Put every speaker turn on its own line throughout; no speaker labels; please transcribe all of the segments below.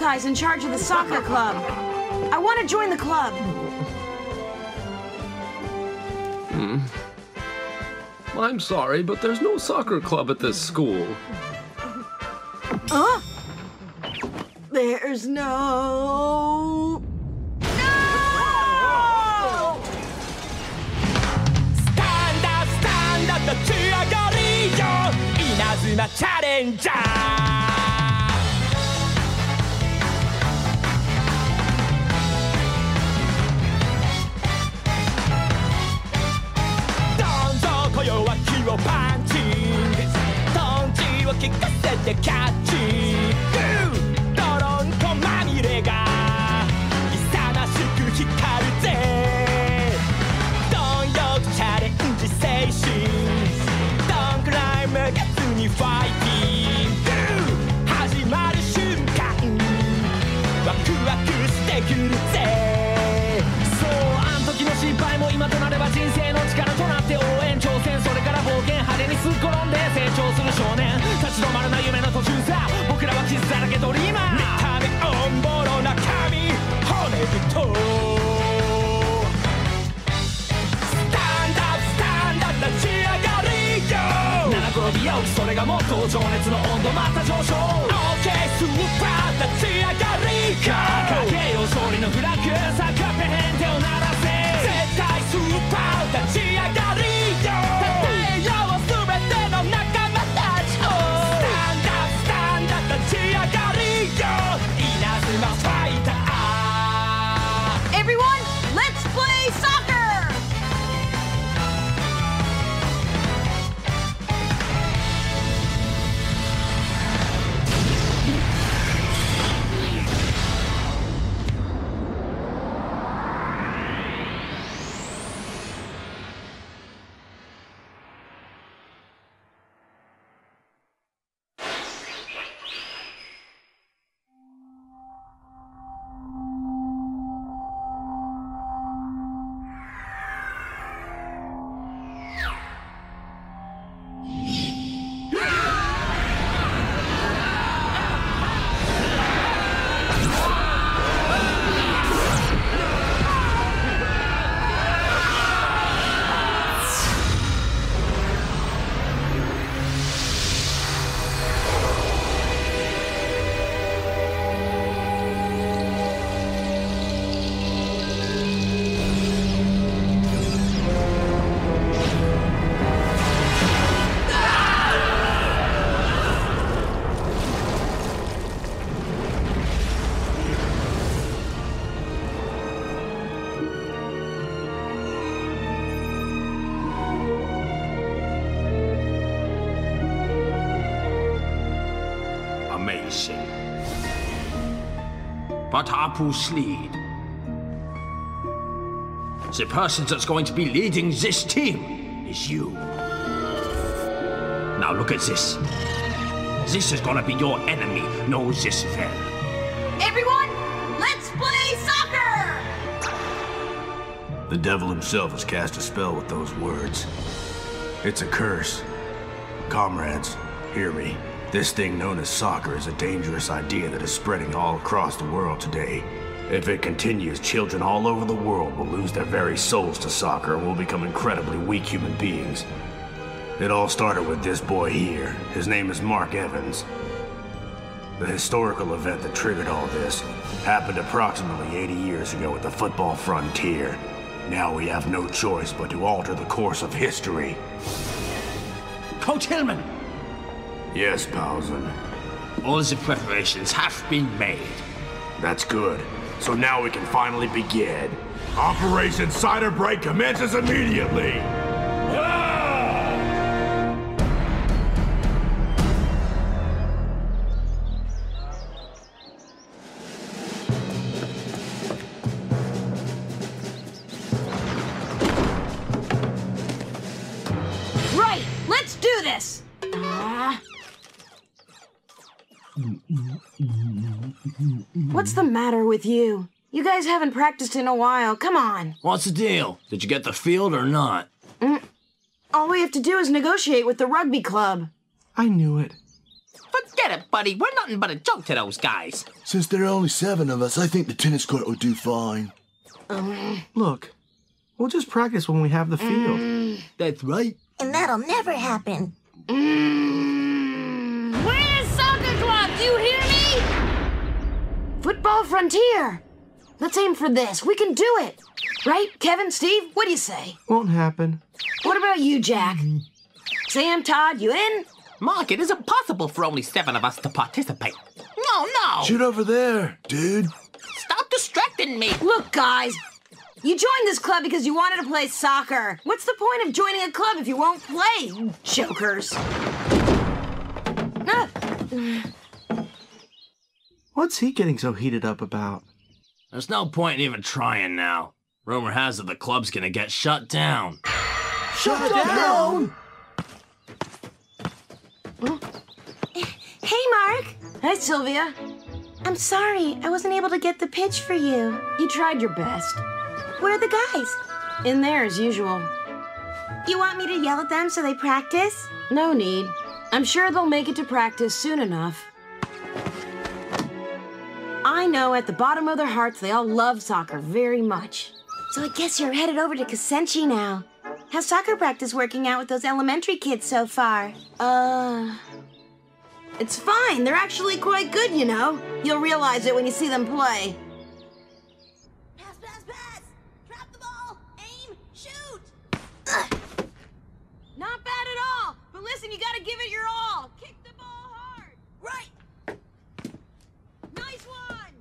Is in charge of the soccer club. I want to join the club. Hmm.
I'm sorry, but there's no soccer club at this school.
Huh? There's no.
Baddap Sleed, the person that's going to be leading this team is you. Now look at this. This is gonna be your enemy. Know this well.
Everyone, let's play soccer!
The devil himself has cast a spell with those words. It's a curse. Comrades, hear me. This thing known as soccer is a dangerous idea that is spreading all across the world today. If it continues, children all over the world will lose their very souls to soccer and will become incredibly weak human beings. It all started with this boy here. His name is Mark Evans. The historical event that triggered all this happened approximately 80 years ago at the football frontier. Now we have no choice but to alter the course of history.
Coach Hillman,
Yes, Pausen.
all the preparations have been made.
That's good. So now we can finally begin. Operation Cider Break commences immediately!
What's the matter with you?
You guys haven't practiced in a while. Come on.
What's the deal? Did you get the field or not? Mm.
All we have to do is negotiate with the rugby club.
I knew it.
Forget it, buddy. We're nothing but a joke to those guys.
Since there are only seven of us, I think the tennis court will do fine.
Look, we'll just practice when we have the field. Mm.
That's right.
And that'll never happen. Mm.
Where's soccer club? Do you hear me? Football Frontier. Let's aim for this. We can do it. Right, Kevin, Steve? What do you say?
Won't happen.
What about you, Jack? Sam, Todd, you in?
Mark, it is impossible for only seven of us to participate. No, no!
Shoot over there, dude.
Stop distracting me!
Look, guys. You joined this club because you wanted to play soccer. What's the point of joining a club if you won't play, you jokers? Ah,
What's he getting so heated up about?
There's no point in even trying now. Rumor has it the club's gonna get shut down.
Shut down!
Hey, Mark.
Hi, Sylvia.
I'm sorry. I wasn't able to get the pitch for you.
You tried your best.
Where are the guys?
In there as usual.
You want me to yell at them so they practice?
No need. I'm sure they'll make it to practice soon enough. I know at the bottom of their hearts they all love soccer very much.
So I guess you're headed over to Kasenchi now. How's soccer practice working out with those elementary kids so far?
Uh. It's fine. They're actually quite good, you know. You'll realize it when you see them play.
Pass, pass, pass! Trap the ball! Aim! Shoot!
Not bad at all. But listen, you gotta give it your all. Kick the ball hard.
Right!
Nice one.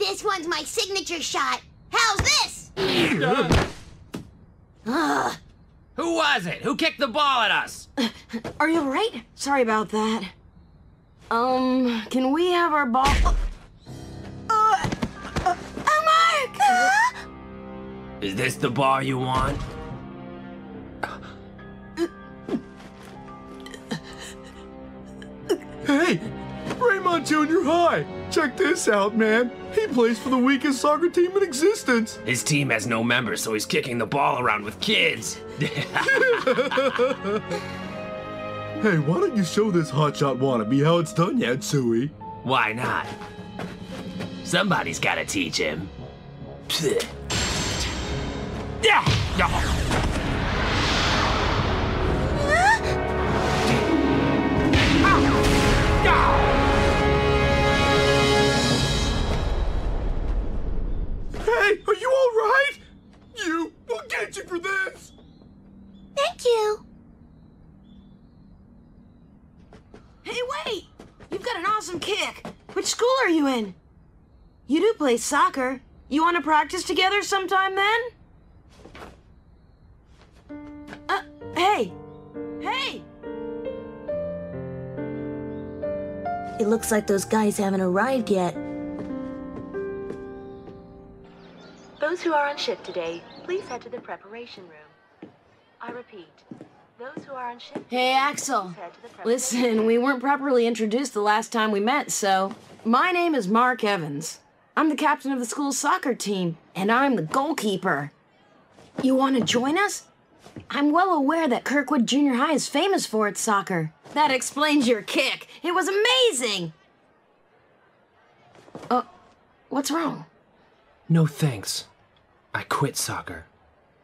This one's my signature shot. How's this? Ugh.
Who was it? Who kicked the ball at us?
Are you alright? Sorry about that. Um, can we have our ball?
Uh, uh, oh, Mark! Uh,
Is this the bar you want?
Hey, Raymond Junior High. Check this out, man. He plays for the weakest soccer team in existence.
His team has no members, so he's kicking the ball around with kids.
Hey, why don't you show this hotshot wannabe how it's done, yet, Yatsui?
Why not? Somebody's gotta teach him. Yeah! Yeah.
You
in? You do play soccer. You want to practice together sometime then? Uh, hey! Hey!
It looks like those guys haven't arrived yet.
Those who are on shift today, please head to the preparation room. I repeat, those who are on shift
Hey, Axel.
please head to the preparation
Listen, we weren't properly introduced the last time we met, so. My name is Mark Evans. I'm the captain of the school's soccer team, and I'm the goalkeeper. You want to join us? I'm well aware that Kirkwood Junior High is famous for its soccer. That explains your kick. It was amazing. Uh, what's wrong?
No thanks. I quit soccer.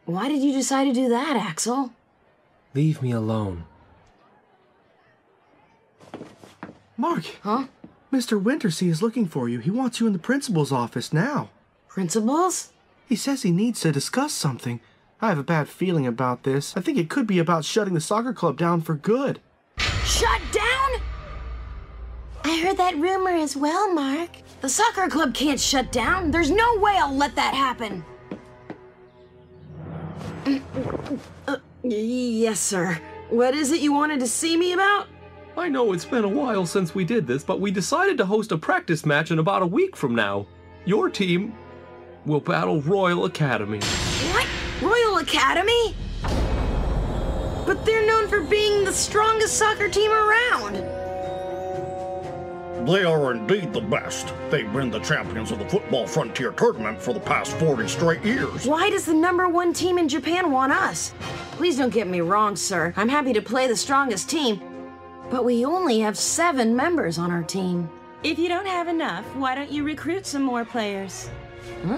Why did you decide to do that, Axel?
Leave me alone.
Mark,
Huh?
Mr. Wintersea is looking for you. He wants you in the principal's office now.
Principals?
He says he needs to discuss something. I have a bad feeling about this. I think it could be about shutting the soccer club down for good.
Shut down?
I heard that rumor as well, Mark.
The soccer club can't shut down. There's no way I'll let that happen. Yes, sir. What is it you wanted to see me about?
I know it's been a while since we did this, but we decided to host a practice match in about a week from now. Your team will battle Royal Academy.
What? Royal Academy? But they're known for being the strongest soccer team around.
They are indeed the best. They've been the champions of the Football Frontier Tournament for the past 40 straight years.
Why does the number one team in Japan want us? Please don't get me wrong, sir. I'm happy to play the strongest team. But we only have seven members on our team.
If you don't have enough, why don't you recruit some more players?
Huh?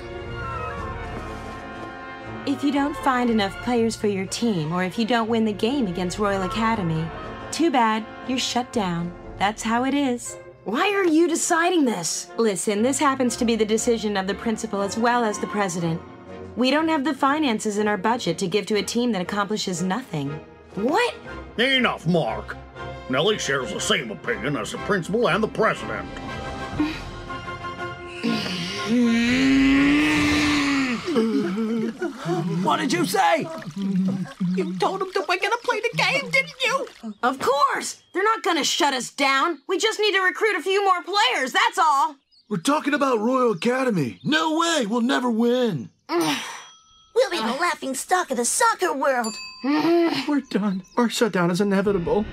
If you don't find enough players for your team, or if you don't win the game against Royal Academy, too bad, you're shut down. That's how it is.
Why are you deciding this?
Listen, this happens to be the decision of the principal as well as the president. We don't have the finances in our budget to give to a team that accomplishes nothing.
What?
Enough, Mark. Nellie shares the same opinion as the principal and the president.
What did you say? You told them that we're gonna play the game, didn't you?
Of course! They're not gonna shut us down. We just need to recruit a few more players, that's all.
We're talking about Royal Academy. No way, we'll never win.
We'll be the ah. laughing stock of the soccer world.
We're done. Our shutdown is inevitable.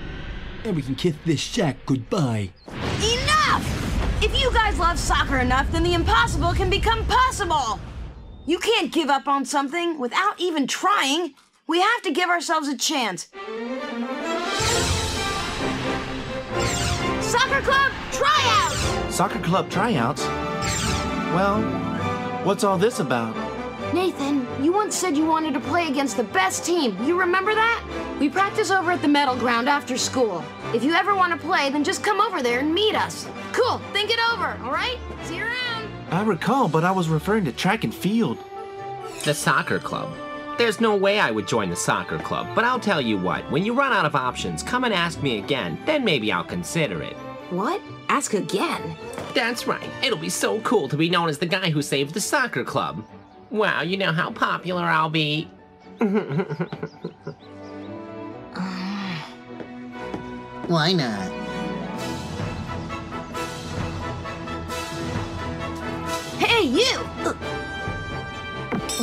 And we can kiss this shack goodbye.
Enough! If you guys love soccer enough, then the impossible can become possible. You can't give up on something without even trying. We have to give ourselves a chance. Soccer club tryouts!
Soccer club tryouts? Well, what's all this about?
Nathan, you once said you wanted to play against the best team. You remember that? We practice over at the metal ground after school. If you ever want to play, then just come over there and meet us. Cool, think it over, all right? See you around.
I recall, but I was referring to track and field.
The soccer club. There's no way I would join the soccer club, but I'll tell you what, when you run out of options, come and ask me again, then maybe I'll consider it.
What? Ask again?
That's right. It'll be so cool to be known as the guy who saved the soccer club. Wow, you know how popular I'll be.
Why not?
Hey, you!
Uh,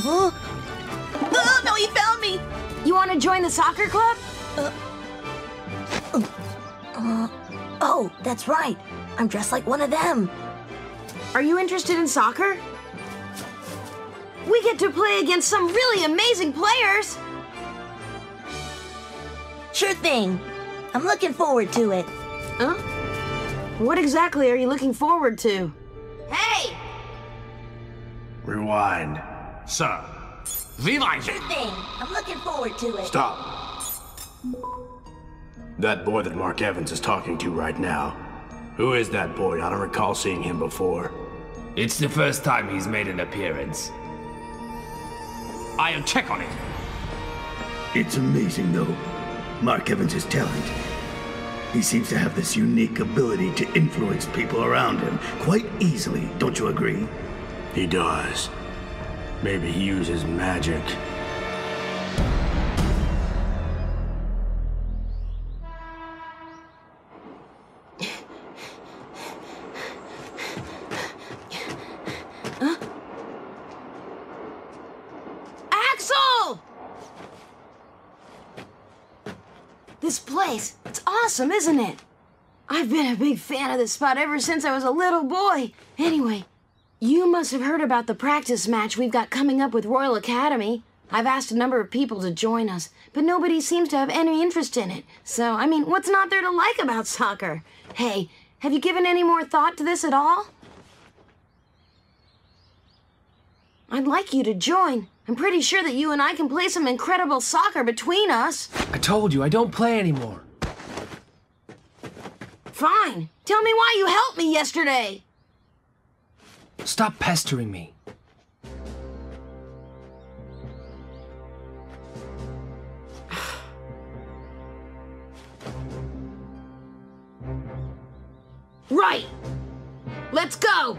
oh, no, he found me!
You want to join the soccer club?
Uh, uh, oh, that's right. I'm dressed like one of them.
Are you interested in soccer? We get to play against some really amazing players!
Sure thing. I'm looking forward to it.
Huh? What exactly are you looking forward to? Hey!
Rewind.
Sir. Rewind.
Sure thing. I'm looking forward to it.
Stop. That boy that Mark Evans is talking to right now. Who is that boy? I don't recall seeing him before.
It's the first time he's made an appearance.
I'll check on it.
It's amazing, though. Mark Evans' talent. He seems to have this unique ability to influence people around him quite easily, don't you agree?
He does. Maybe he uses magic.
Awesome, isn't it? I've been a big fan of this spot ever since I was a little boy. Anyway, you must have heard about the practice match we've got coming up with Royal Academy. I've asked a number of people to join us, but nobody seems to have any interest in it. So, I mean, what's not there to like about soccer? Hey, have you given any more thought to this at all? I'd like you to join. I'm pretty sure that you and I can play some incredible soccer between us.
I told you, I don't play anymore.
Fine. Tell me why you helped me yesterday.
Stop pestering me.
Right. Let's go.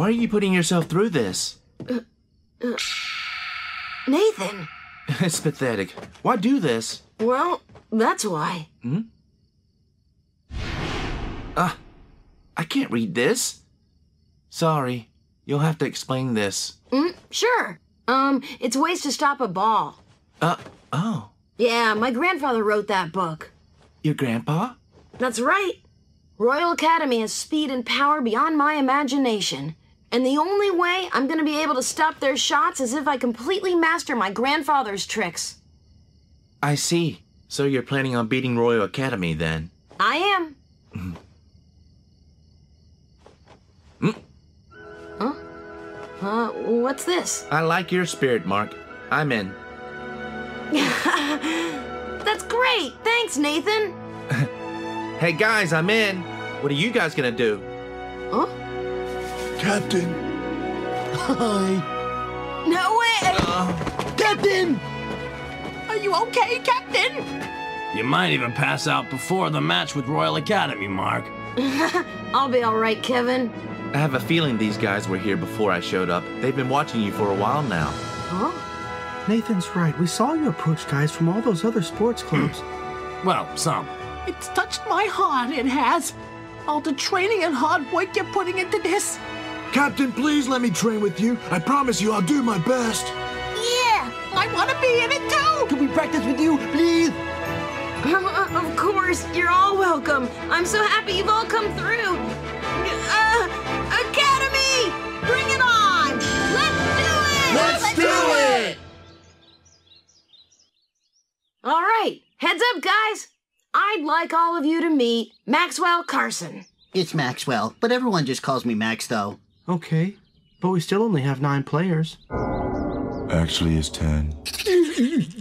Why are you putting yourself through this?
Uh, uh, Nathan.
it's pathetic. Why do this?
Well, that's why.
Hmm? Ah, uh, I can't read this. Sorry. You'll have to explain this.
Mm, sure. Um, it's ways to stop a ball.
Uh, oh.
Yeah, my grandfather wrote that book.
Your grandpa?
That's right. Royal Academy has speed and power beyond my imagination. And the only way I'm going to be able to stop their shots is if I completely master my grandfather's tricks.
I see. So you're planning on beating Royal Academy then?
I am.
Mm.
Huh? Uh, what's this?
I like your spirit, Mark. I'm in.
That's great! Thanks, Nathan!
hey guys, I'm in. What are you guys gonna do?
Huh?
Captain.
Hi.
No way!
Uh, Captain!
Are you okay, Captain?
You might even pass out before the match with Royal Academy, Mark.
I'll be alright, Kevin.
I have a feeling these guys were here before I showed up. They've been watching you for a while now.
Huh?
Nathan's right. We saw you approach guys from all those other sports clubs.
well, some.
It's touched my heart, it has. All the training and hard work you're putting into this.
Captain, please let me train with you. I promise you I'll do my best.
Yeah, I want to be in it too.
Can we practice with you, please?
of course, you're all welcome. I'm so happy you've all come through. Uh, Academy, bring it on! Let's do it!
Let's, Let's do, do it! it!
All right, heads up, guys. I'd like all of you to meet Maxwell Carson.
It's Maxwell, but everyone just calls me Max, though.
Okay, but we still only have nine players.
Actually, it's ten.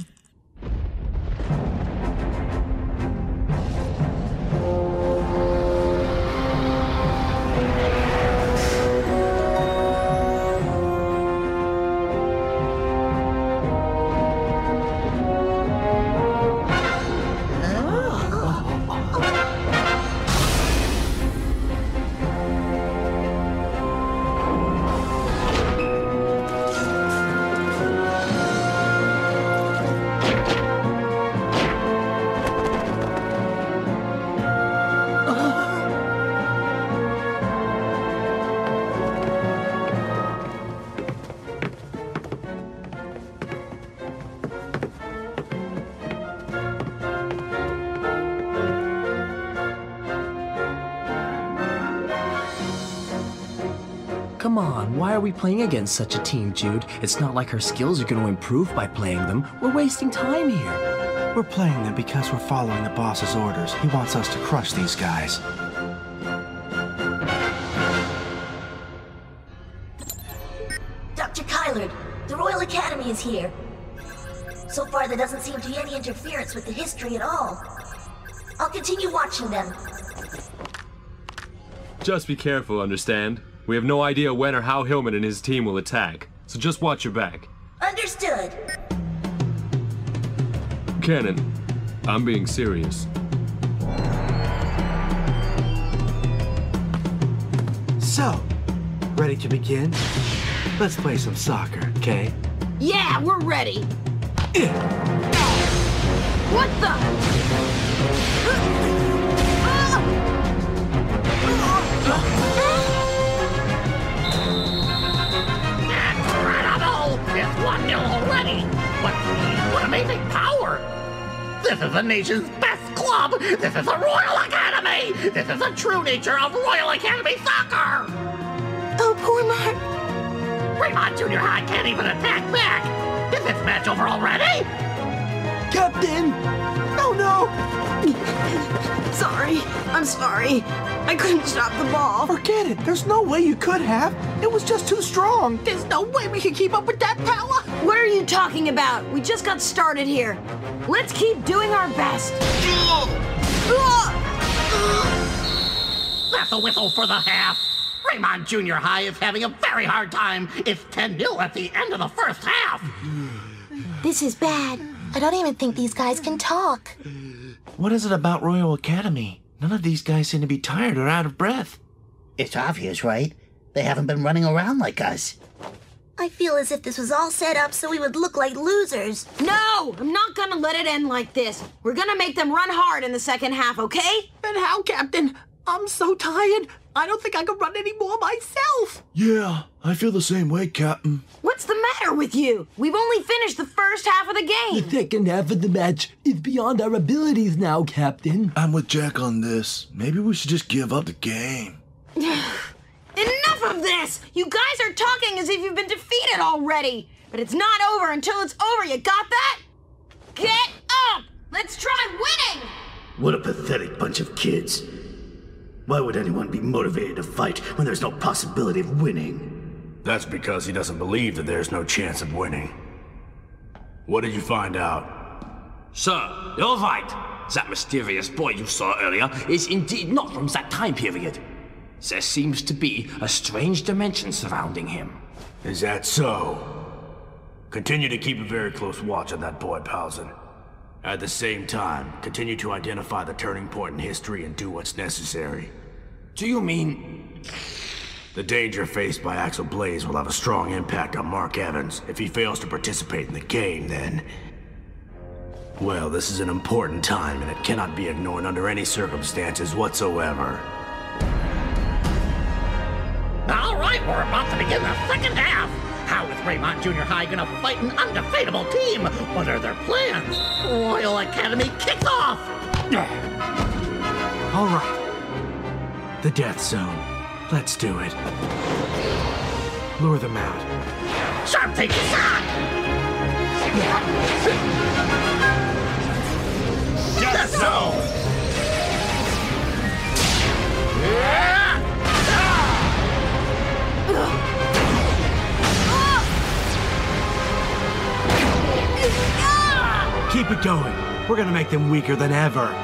are we playing against such a team, Jude? It's not like our skills are going to improve by playing them. We're wasting time here.
We're playing them because we're following the boss's orders. He wants us to crush these guys.
Dr. Kylord, the Royal Academy is here. So far, there doesn't seem to be any interference with the history at all. I'll continue watching them.
Just be careful, understand? We have no idea when or how Hillman and his team will attack, so just watch your back.
Understood.
Canon, I'm being serious.
So, ready to begin? Let's play some soccer, okay?
Yeah, we're ready. what the?
It's 1 0 already! What, what amazing power! This is the nation's best club! This is the Royal Academy! This is the true nature of Royal Academy soccer!
Oh, poor Mark.
Raymond Junior High can't even attack back! Is this match over already?
Captain! No!
sorry. I'm sorry. I couldn't stop the ball.
Forget it. There's no way you could have. It was just too strong.
There's no way we can keep up with that power.
What are you talking about? We just got started here. Let's keep doing our best.
That's a whistle for the half. Raymond Junior High is having a very hard time. It's 10 0 at the end of the first half.
This is bad. I don't even think these guys can talk.
What is it about Royal Academy? None of these guys seem to be tired or out of breath.
It's obvious, right?
They haven't been running around like us.
I feel as if this was all set up so we would look like losers.
No, I'm not gonna let it end like this. We're gonna make them run hard in the second half, okay?
But how, Captain? I'm so tired. I don't think I can run anymore myself.
Yeah, I feel the same way, Captain.
What's the matter with you? We've only finished the first half of the game.
The second half of the match is beyond our abilities now, Captain.
I'm with Jack on this. Maybe we should just give up the game.
Enough of this! You guys are talking as if you've been defeated already. But it's not over until it's over, you got that? Get up! Let's try winning!
What a pathetic bunch of kids. Why would anyone be motivated to fight when there's no possibility of winning?
That's because he doesn't believe that there's no chance of winning. What did you find out?
Sir, you're right. That mysterious boy you saw earlier is indeed not from that time period. There seems to be a strange dimension surrounding him.
Is that so? Continue to keep a very close watch on that boy, Pausen. At the same time, continue to identify the turning point in history and do what's necessary.
Do you mean...
The danger faced by Axel Blaze will have a strong impact on Mark Evans. If he fails to participate in the game, then... Well, this is an important time, and it cannot be ignored under any circumstances whatsoever.
All right, we're about to begin the second half. How is Raymond Junior High gonna fight an undefeatable team? What are their plans? Royal Academy kicks off!
All right. The death zone. Let's do it. Lure them out.
Sharp take shot! Death zone!
Keep it going. We're gonna make them weaker than ever.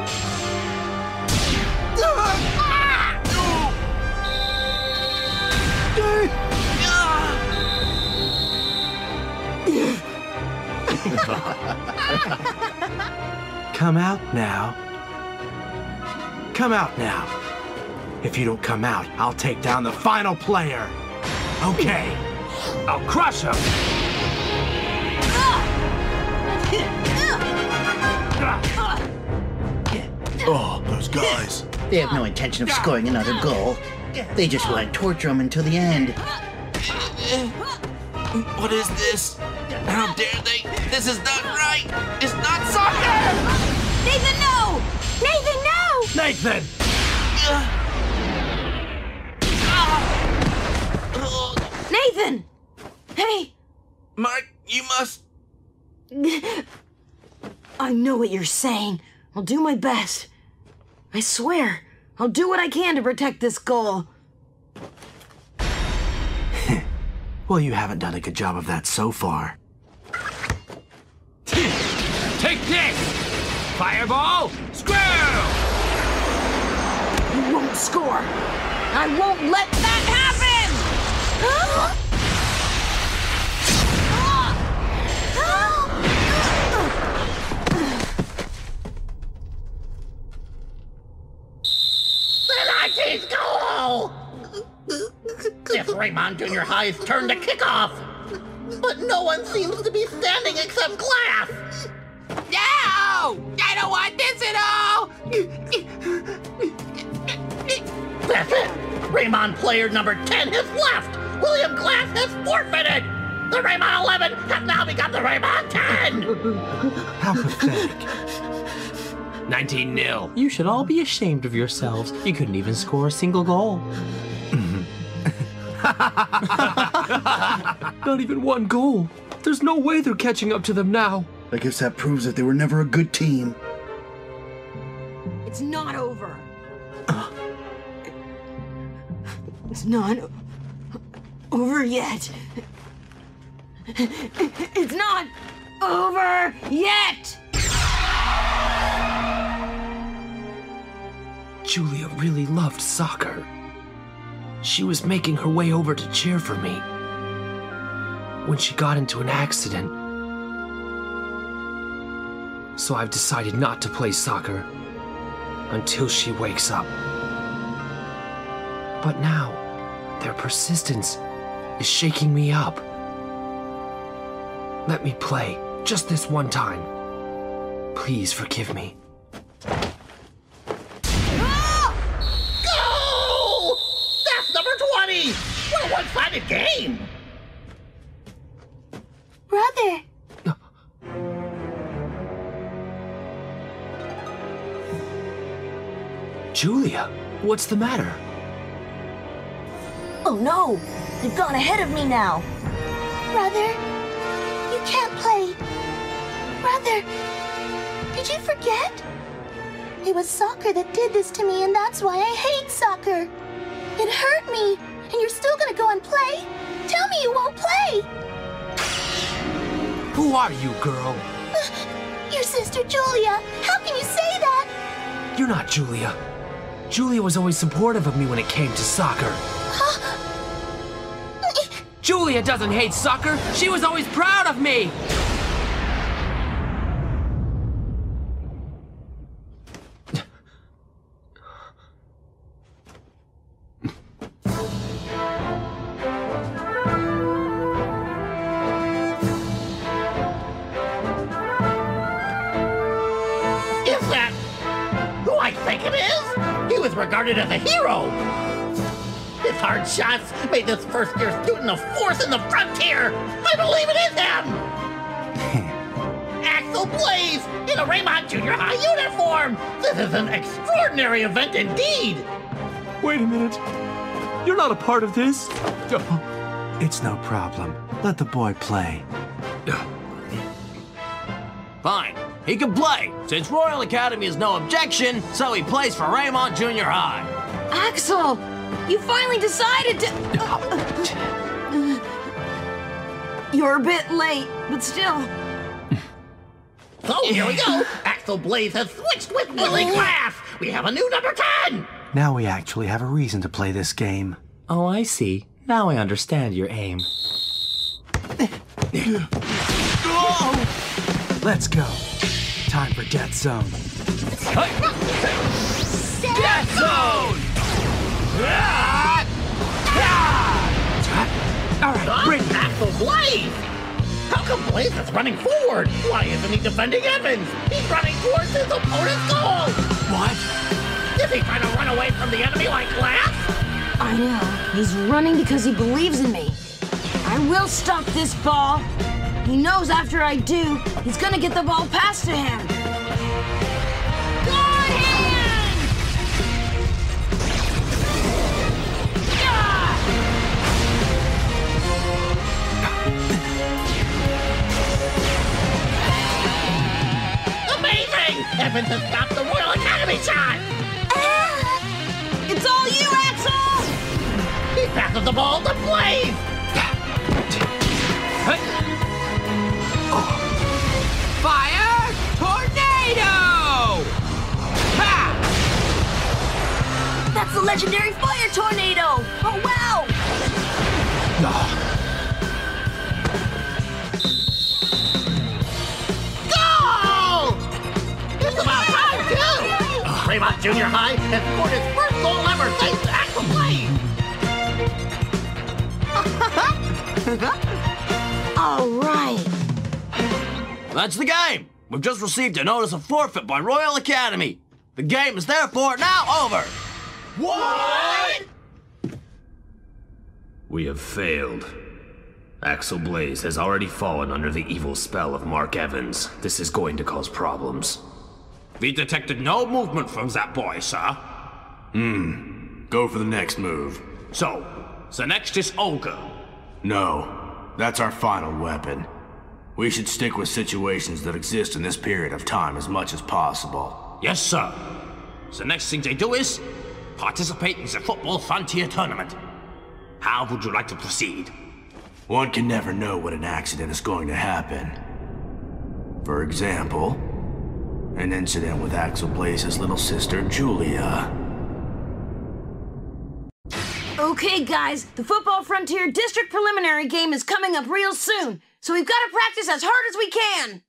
Come out now. Come out now. If you don't come out, I'll take down the final player. Okay.
I'll crush him.
Oh, those guys.
They have no intention of scoring another goal. They just want to torture him until the end.
What is this? How dare they? This is not right! It's not soccer!
Nathan, no! Nathan, no!
Nathan!
Nathan! Hey!
Mark, you must.
I know what you're saying. I'll do my best. I swear, I'll do what I can to protect this goal.
Well, you haven't done a good job of that so far.
Take this! Fireball! screw!
You won't score! I won't let that happen!
The 19th goal! It's Raymond Junior High's turn to kick off. But no one seems to be standing except Glass.
No! I don't want this at all!
That's it. Raymond player number 10 has left. William Glass has forfeited. The Raymond 11 has now become the Raymond 10.
How pathetic.
19 0. You should all be ashamed of yourselves. You couldn't even score a single goal.
Not even one goal. There's no way they're catching up to them now.
I guess that proves that they were never a good team.
It's not over. Uh. It's not over yet. It's not over yet!
Julia really loved soccer. She was making her way over to cheer for me when she got into an accident. So I've decided not to play soccer until she wakes up. But now
Their persistence is shaking me up. Let me play, just this one time. Please forgive me.
Go! That's number 20! What a game!
Brother!
Julia, what's the matter?
Oh no! They've gone ahead of me now! Brother, you can't play. Brother, did you forget? It was soccer that did this to me, and that's why I hate soccer. It hurt me, and you're still gonna go and play? Tell me you won't play!
Who are you, girl?
Your sister Julia! How can you say that?
You're not Julia. Julia was always supportive of me when it came to soccer. Julia doesn't hate soccer. She was always proud of me.
Regarded as a hero. His hard shots made this first-year student a force in the frontier. I believe it is him. Axel Blaze in a Raymond Junior High uniform. This is an extraordinary event indeed.
Wait a minute. You're not a part of this.
It's no problem. Let the boy play.
Fine. He can play, since Royal Academy has no objection, so he plays for Raymond Junior High.
Axel, you finally decided to. You're a bit late, but still.
Oh, here we go. Axel Blaze has switched with Willie Glass. We have a new number 10.
Now we actually have a reason to play this game.
Oh, I see. Now I understand your aim.
Let's go. Time for Death Zone.
Death Zone!
All right, bring Axel Blaze. How come Blaze is running forward? Why isn't he defending Evans? He's running towards his opponent's goal.
What?
Is he trying to run away from the enemy like Glass?
I know. He's running because he believes in me. I will stop this ball. He knows after I do, he's gonna get the ball passed to him. Good hand!
Amazing! Evans has stopped the Royal Academy shot. Ah!
It's all you, Axel!
He passes the ball to Blaze.
Fire! Tornado! Ha!
That's the legendary fire tornado! Oh wow!
Goal! It's about time, too! Raymond Junior High has scored his first goal ever thanks to Axel
All right.
That's the game. We've just received a notice of forfeit by Royal Academy. The game is therefore now over.
What?
We have failed. Axel Blaze has already fallen under the evil spell of Mark Evans. This is going to cause problems. We detected no movement from that boy, sir.
Hmm. Go for the next move.
So, the next is Ogre.
No. That's our final weapon. We should stick with situations that exist in this period of time as much as possible.
Yes, sir. The next thing they do is participate in the Football Frontier Tournament. How would you like to proceed?
One can never know when an accident is going to happen. For example, an incident with Axel Blaze's little sister, Julia.
Okay, guys, the Football Frontier District Preliminary game is coming up real soon, so we've got to practice as hard as we can.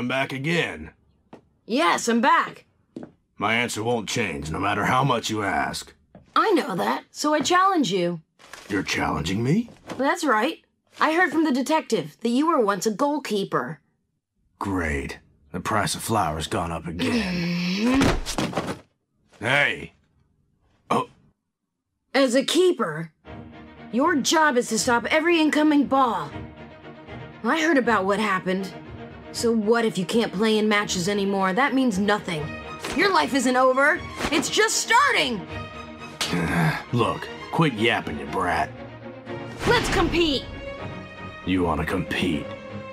come back again.
Yes, I'm back.
My answer won't change, no matter how much you ask.
I know that, so I challenge you.
You're challenging me?
That's right. I heard from the detective that you were once a goalkeeper.
Great. The price of flowers gone up again. Mm-hmm. hey! Oh.
As a keeper, your job is to stop every incoming ball. I heard about what happened. So what if you can't play in matches anymore? That means nothing. Your life isn't over. It's just starting.
Look, quit yapping, you brat.
Let's compete.
You want to compete?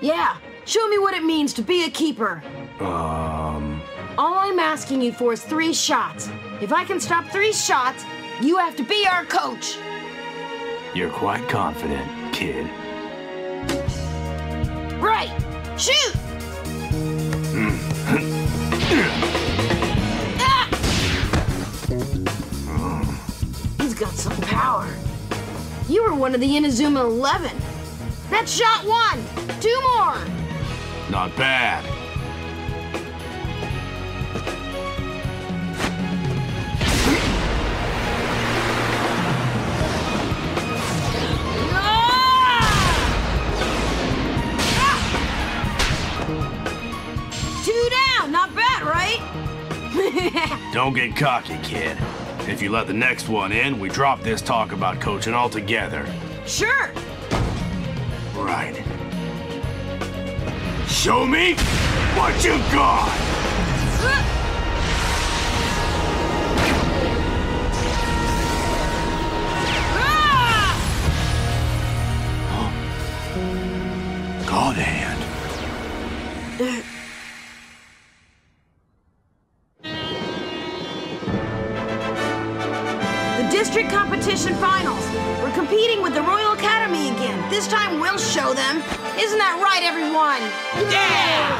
Yeah. Show me what it means to be a keeper.
Um...
All I'm asking you for is three shots. If I can stop three shots, you have to be our coach.
You're quite confident, kid.
Right. Shoot! He's got some power. You were one of the Inazuma 11. That's shot one. Two more.
Not bad. Don't get cocky, kid. If you let the next one in, we drop this talk about coaching altogether.
Sure.
Right. Show me what you got!
God hand. district competition finals. We're competing with the Royal Academy again. This time we'll show them. Isn't that right, everyone?
Yeah!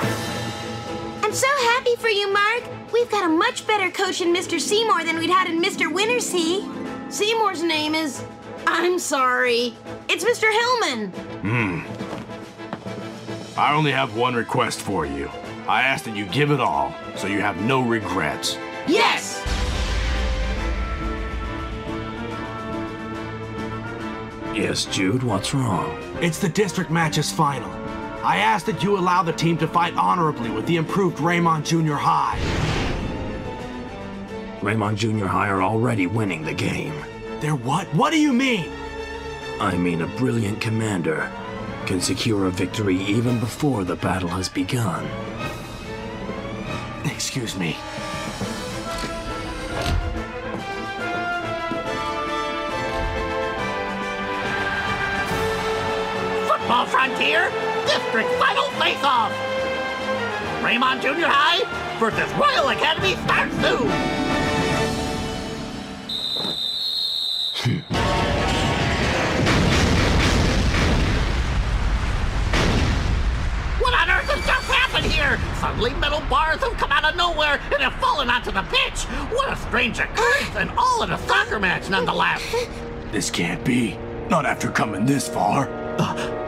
I'm so happy for you, Mark. We've got a much better coach in Mr. Seymour than we'd had in Mr. Wintersea.
Seymour's name is. I'm sorry. It's Mr. Hillman.
Hmm. I only have one request for you. I ask that you give it all, so you have no regrets.
Yes!
Yes, Jude, what's wrong?
It's the district matches final. I ask that you allow the team to fight honorably with the improved Raymond Junior High.
Raymond Junior High are already winning the game.
They're what? What do you mean?
I mean, a brilliant commander can secure a victory even before the battle has begun.
Excuse me.
Football Frontier District Final Face-Off! Raymond Junior High versus Royal Academy starts soon! what on earth has just happened here? Suddenly metal bars have come out of nowhere and have fallen onto the pitch! What a strange occurrence and all in a soccer match nonetheless!
This can't be. Not after coming this far.
Uh,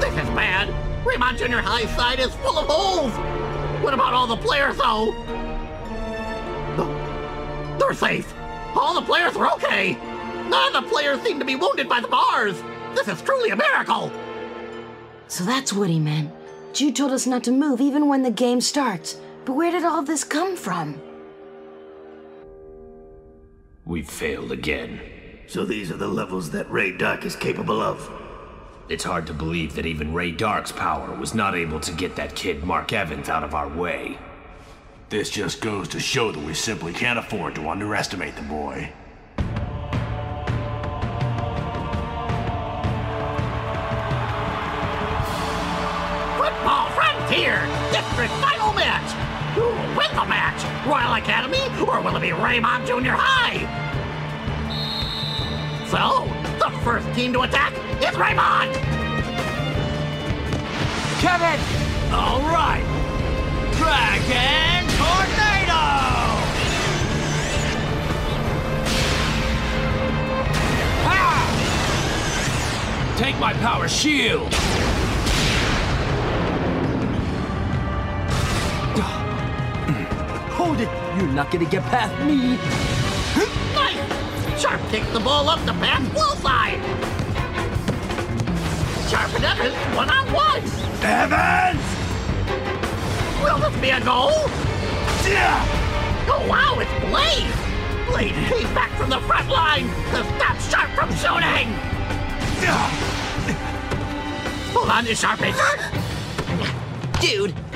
This is bad. Raymond Junior High side is full of holes. What about all the players, though? They're safe. All the players are okay. None of the players seem to be wounded by the bars. This is truly a miracle.
So that's what he meant. Jude told us not to move even when the game starts. But where did all this come from?
We failed again.
So these are the levels that Ray Dark is capable of.
It's hard to believe that even Ray Dark's power was not able to get that kid Mark Evans out of our way.
This just goes to show that we simply can't afford to underestimate the boy.
Football Frontier District the match? Royal Academy or will it be Raymond Junior High? So, the first team to attack is Raymond.
Kevin! All right. Dragon Tornado! Ha! Take my power shield!
You're not gonna get past me!
Nice! Sharp kicks the ball up the pass bullseye. Sharp and Evans one on one.
Evans!
Will this be a goal?
Yeah!
Oh wow, it's Blaze! Blaze came back from the front line to stop Sharp from shooting! Hold on to Sharp!
Dude!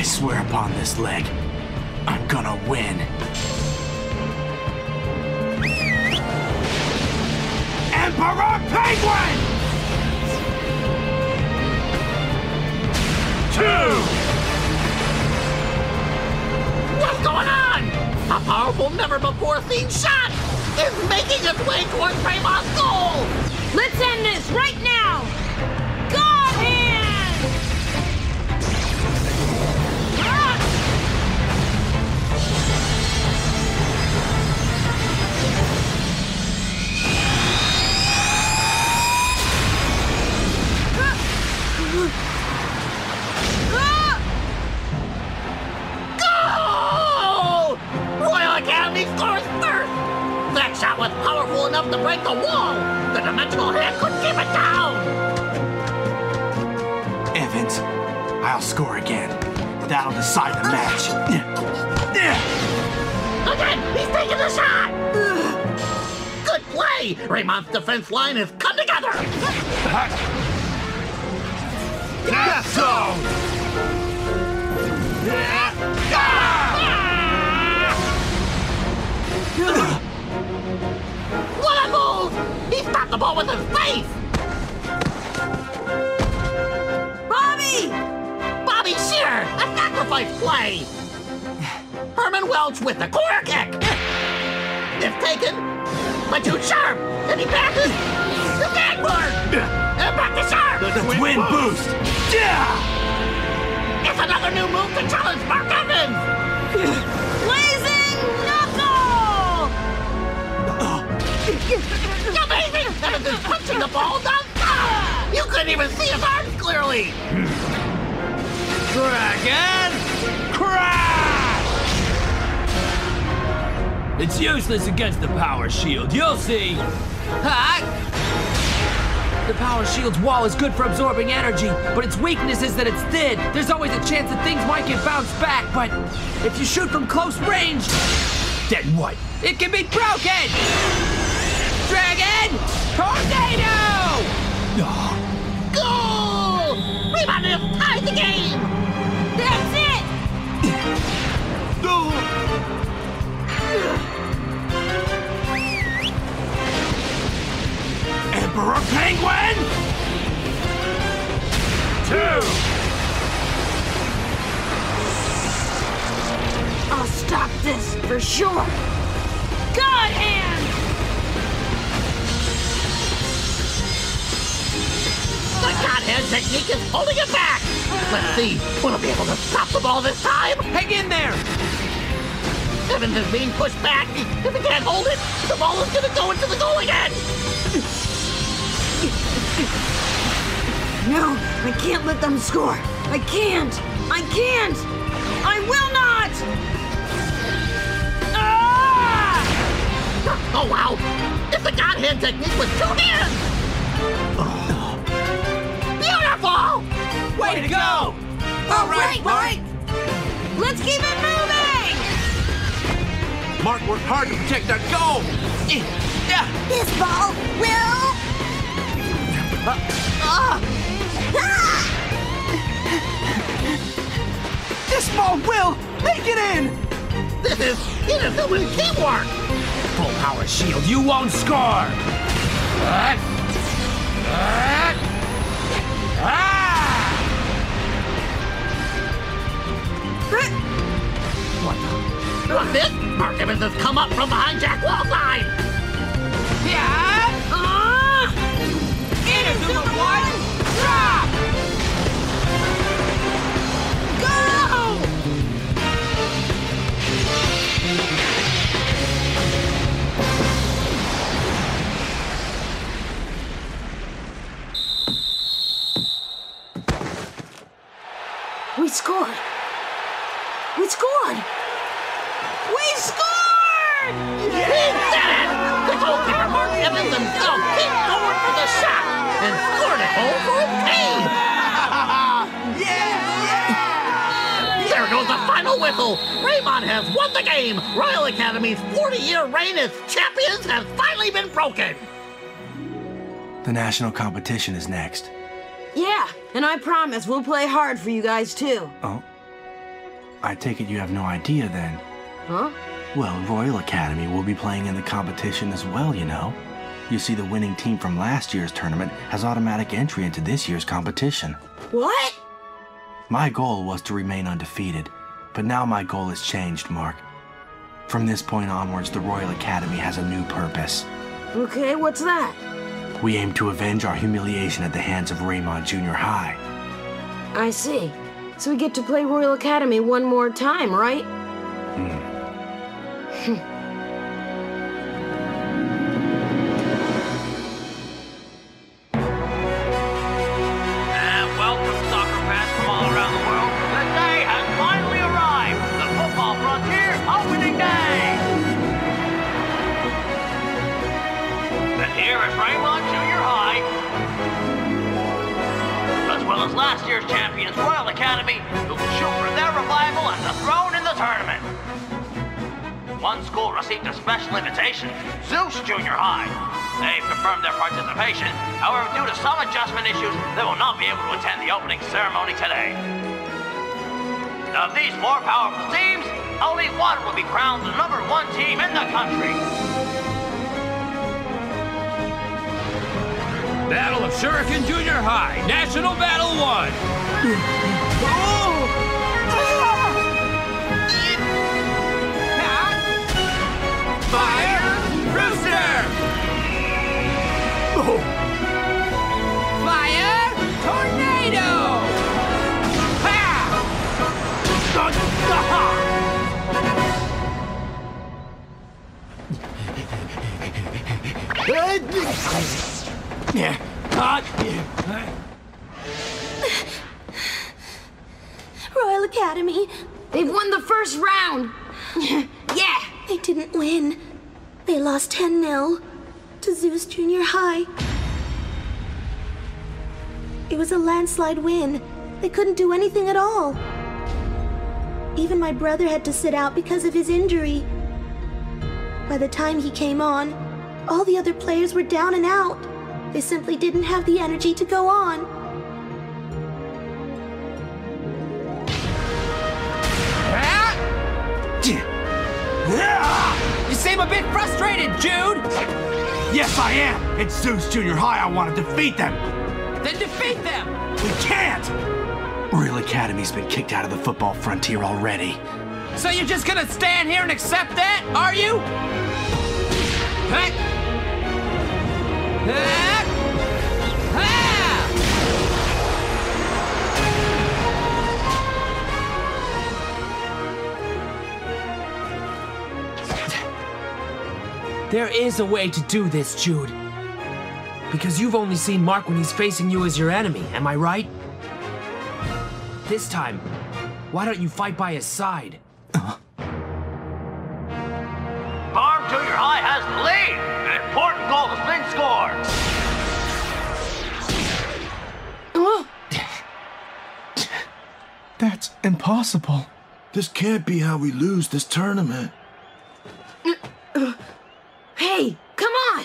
I swear upon this leg, I'm gonna win.
Emperor Penguin! Two!
What's going on? A powerful, never-before-seen shot is making its way towards Raymond's goal!
Let's end this right now!
I'll score again. That'll decide the match.
Again, he's taking the shot! Good play! Raymond's defense line has come together!
Death Zone!
What a move! He stopped the ball with his face! A sacrifice play! Herman Welch with the corner kick! If taken, but too sharp, and he passes to Backward! And back to Sharp!
The twin boost!
Yeah! It's another new move to challenge Mark Evans!
Blazing Knuckle! Oh.
Amazing! Evans is punching the ball down! You couldn't even see his arms clearly!
Dragon Crash! It's useless against the Power Shield, you'll see! Ha! The Power Shield's wall is good for absorbing energy, but its weakness is that it's thin. There's always a chance that things might get bounced back, but if you shoot from close range, then what? It can be broken! Dragon Tornado!
Goal!
Emperor Penguin! Two!
I'll stop this for sure. God hand!
The God hand technique is holding it back! Let's see, will he be able to stop the ball this time?
Hang in there!
Evans is being pushed back. If we can't hold it, the ball is gonna go into the goal again!
No, I can't let them score. I can't. I can't. I will not. Ah!
Oh, wow! It's the hand technique with two hands! Beautiful!
Way to go!
All right, right. Let's keep it moving.
Mark worked hard to protect that goal!
This ball will. Uh, uh. Ah!
This ball will make it in!
This is inhuman teamwork!
Full Power Shield, you won't score! What the?
Look this! Mark Evans has come up from behind Jack Wallside!
Yeah!
Ah!
Inazuma one, drop!
We scored. We scored. We scored!
He did it! The goalkeeper Evans himself for the shot and scored it for team! The whistle! Raymond has won the game! Royal Academy's 40-year reign as champions has finally been broken!
The national competition is next.
Yeah, and I promise we'll play hard for you guys too.
Oh. I take it you have no idea then.
Huh?
Well, Royal Academy will be playing in the competition as well, you know. You see, the winning team from last year's tournament has automatic entry into this year's competition.
What?
My goal was to remain undefeated, but now my goal has changed, Mark. From this point onwards, the Royal Academy has a new purpose.
Okay, what's that?
We aim to avenge our humiliation at the hands of Raymond Junior High.
I see. So we get to play Royal Academy one more time, right?
And One school received a special invitation, Zeus Junior High. They've confirmed their participation. However, due to some adjustment issues, they will not be able to attend the opening ceremony today. Of these four powerful teams, only one will be crowned the number one team in the country.
Battle of Shuriken Junior High, National Battle 1.
Fire Rooster! Oh. Fire Tornado!
Royal Academy.
They've won the first round. yeah.
They didn't win. They lost 10 0 to Zeus Junior High. It was a landslide win. They couldn't do anything at all. Even my brother had to sit out because of his injury. By the time he came on, all the other players were down and out. They simply didn't have the energy to go on.
Seem a bit frustrated, Jude!
Yes, I am. It's Zeus Junior High. I want to defeat them.
Then defeat them!
We can't. Royal Academy's been kicked out of the football frontier already.
So you're just gonna stand here and accept that, are you? Hey! There is a way to do this, Jude. Because you've only seen Mark when he's facing you as your enemy, am I right? This time, why don't you fight by his side?
Farm Junior High has the lead. An important goal has been scored.
That's impossible. This can't be how we lose this tournament.
Hey, come on!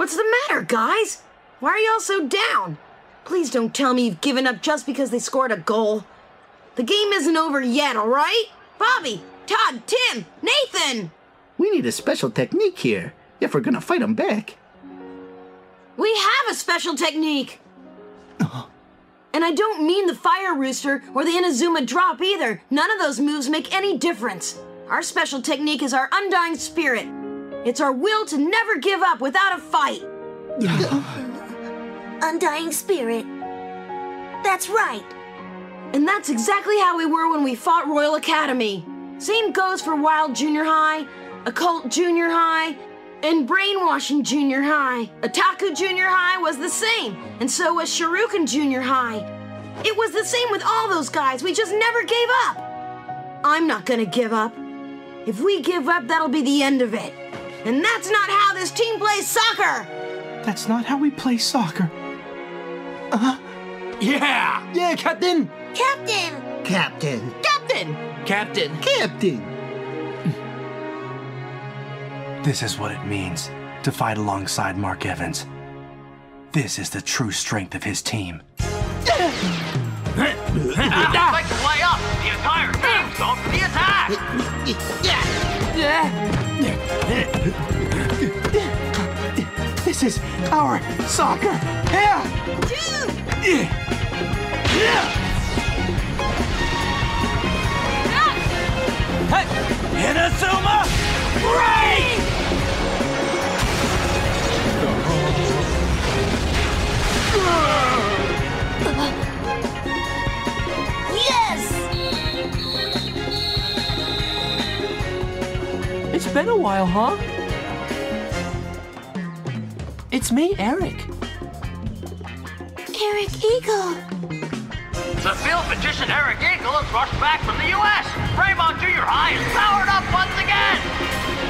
What's the matter, guys? Why are y'all so down? Please don't tell me you've given up just because they scored a goal. The game isn't over yet, alright? Bobby, Todd, Tim, Nathan!
We need a special technique here if we're gonna fight them back.
We have a special technique! And I don't mean the fire rooster or the Inazuma drop either. None of those moves make any difference. Our special technique is our undying spirit. It's our will to never give up without a fight.
Undying spirit. That's right.
And that's exactly how we were when we fought Royal Academy. Same goes for Wild Junior High, Occult Junior High, and Brainwashing Junior High. Otaku Junior High was the same, and so was Shuriken Junior High. It was the same with all those guys. We just never gave up. I'm not gonna give up. If we give up, that'll be the end of it. And that's not how this team plays soccer!
That's not how we play soccer. Uh huh.
yeah!
Yeah, Captain!
Captain!
Captain.
Captain! Captain!
Captain!
This is what it means to fight alongside Mark Evans. This is the true strength of his team.
Let's play up. The entire team's going the attack.
This is our soccer. Yeah.
Inazuma Ray!
While, huh? It's me, Eric.
Eric Eagle.
The field magician Eric Eagle has rushed back from the U.S. Raymond Junior High is powered up once again.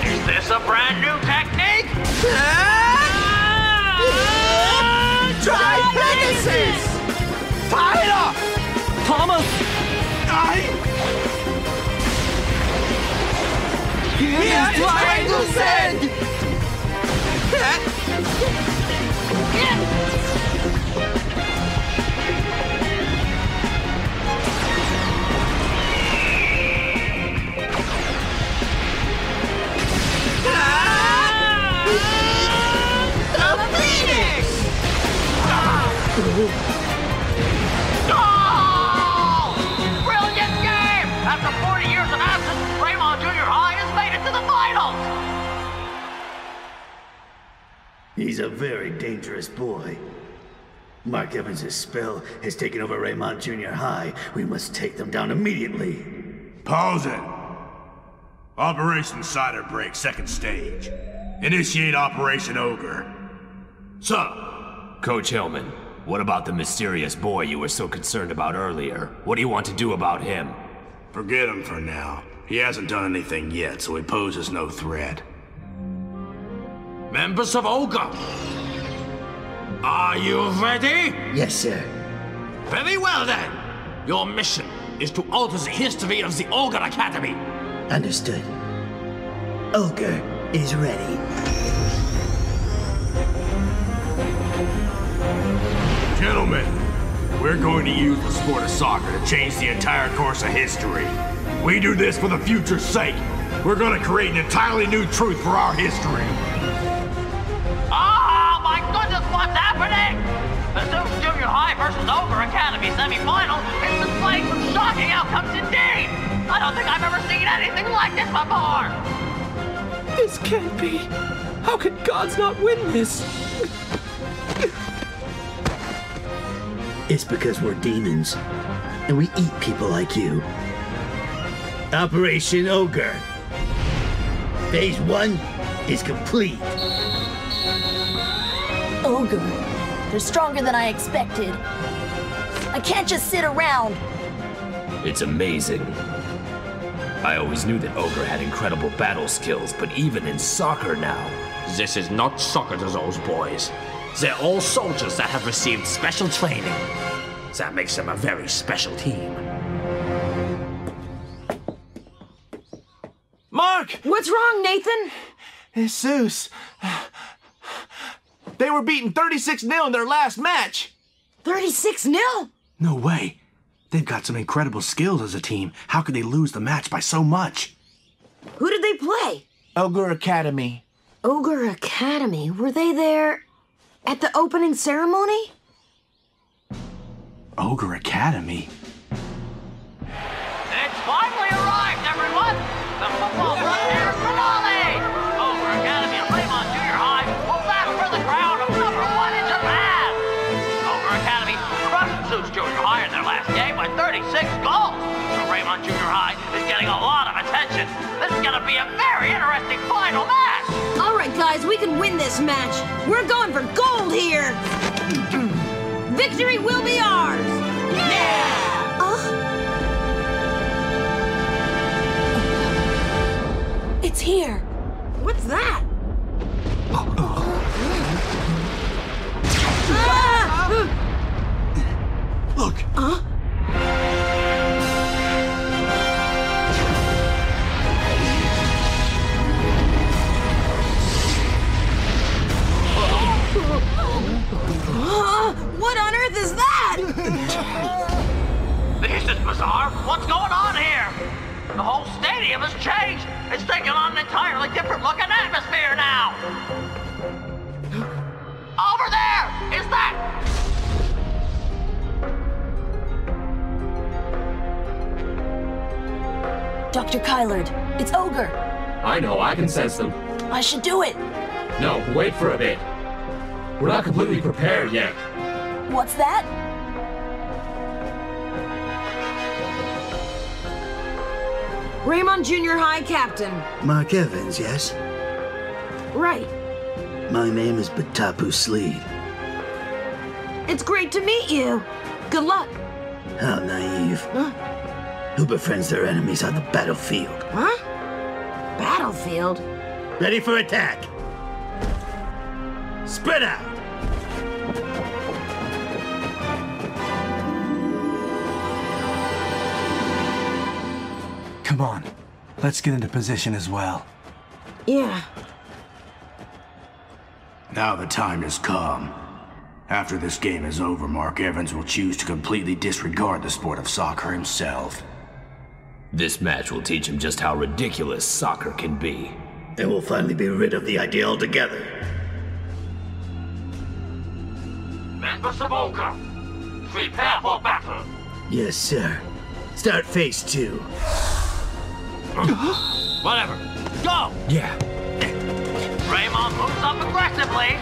Is this a brand new technique?
Try Pegasus! Tie it up!
Thomas!
I... Here's Triangle's End! The Phoenix!
Goal!
He's a very dangerous boy. Mark Evans' spell has taken over Raymond Junior High. We must take them down immediately.
Pause it. Operation Cider Break, second stage. Initiate Operation Ogre.
So, Coach Hillman, what about the mysterious boy you were so concerned about earlier? What do you want to do about him?
Forget him for now. He hasn't done anything yet, so he poses no threat.
Members of Ogre! Are you ready?
Yes, sir.
Very well then! Your mission is to alter the history of the Ogre Academy.
Understood. Ogre is ready.
Gentlemen, we're going to use the sport of soccer to change the entire course of history. We do this for the future's sake. We're going to create an entirely new truth for our history.
My goodness, what's happening? The Zeus Junior High versus Ogre Academy semifinal is displaying some shocking outcomes indeed! I don't think I've ever seen anything like this before!
This can't be. How could gods not win this?
It's because we're demons. And we eat people like you. Operation Ogre. Phase one is complete.
Ogre. They're stronger than I expected. I can't just sit around.
It's amazing. I always knew that Ogre had incredible battle skills, but even in soccer now. This is not soccer to those boys. They're all soldiers that have received special training. That makes them a very special team.
Mark!
What's wrong, Nathan?
Jesus. They were beaten 36 0 in their last match.
36 0?
No way. They've got some incredible skills as a team. How could they lose the match by so much?
Who did they play?
Ogre Academy.
Ogre Academy. Were they there at the opening ceremony?
Ogre Academy?
Interesting final match!
All right, guys, we can win this match. We're going for gold here. Victory will be ours. Yeah! Uh-huh.
It's here.
What's that? Ah! Uh-huh.
Look. Huh? Bizarre. What's going on here? The whole stadium has changed. It's taking on an entirely different looking atmosphere now. Over there! Is that...
Dr. Kylard, it's Ogre.
I know, I can sense them.
I should do it.
No, wait for a bit. We're not completely prepared yet.
What's that?
Raymond Junior High Captain.
Mark Evans, yes?
Right.
My name is Baddap Sleed.
It's great to meet you. Good luck.
How naive. Who befriends their enemies on the battlefield?
Huh? Battlefield?
Ready for attack. Spread out.
Come on. Let's get into position as well.
Yeah.
Now the time has come. After this game is over, Mark Evans will choose to completely disregard the sport of soccer himself.
This match will teach him just how ridiculous soccer can be.
And we'll finally be rid of the idea altogether.
Members of Ogre, Prepare for battle.
Yes, sir. Start phase two.
Whatever. Go!
Yeah.
Raymond moves up aggressively.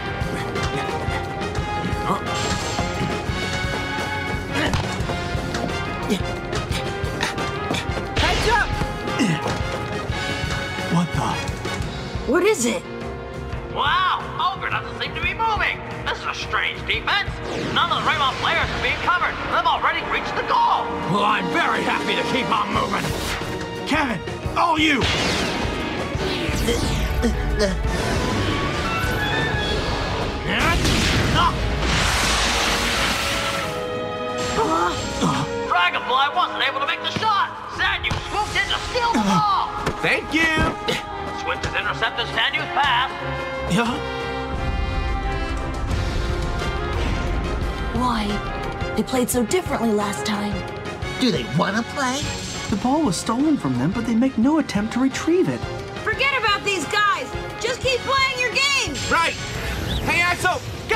Heads up!
What the?
What is it?
Wow! Ogre doesn't seem to be moving. This is a strange defense. None of the Raymond players are being covered. They've already reached the goal.
Well, I'm very happy to keep on moving. Kevin, all you!
Dragonfly wasn't able to make the shot. Sanyuk swooped in to steal the ball.
Thank you!
Swift has intercepted Sanyuk's pass.
Yeah?
Why? They played so differently last time.
Do they want to play?
The ball was stolen from them, but they make no attempt to retrieve it.
Forget about these guys. Just keep playing your game.
Right! Hey, Axel, go!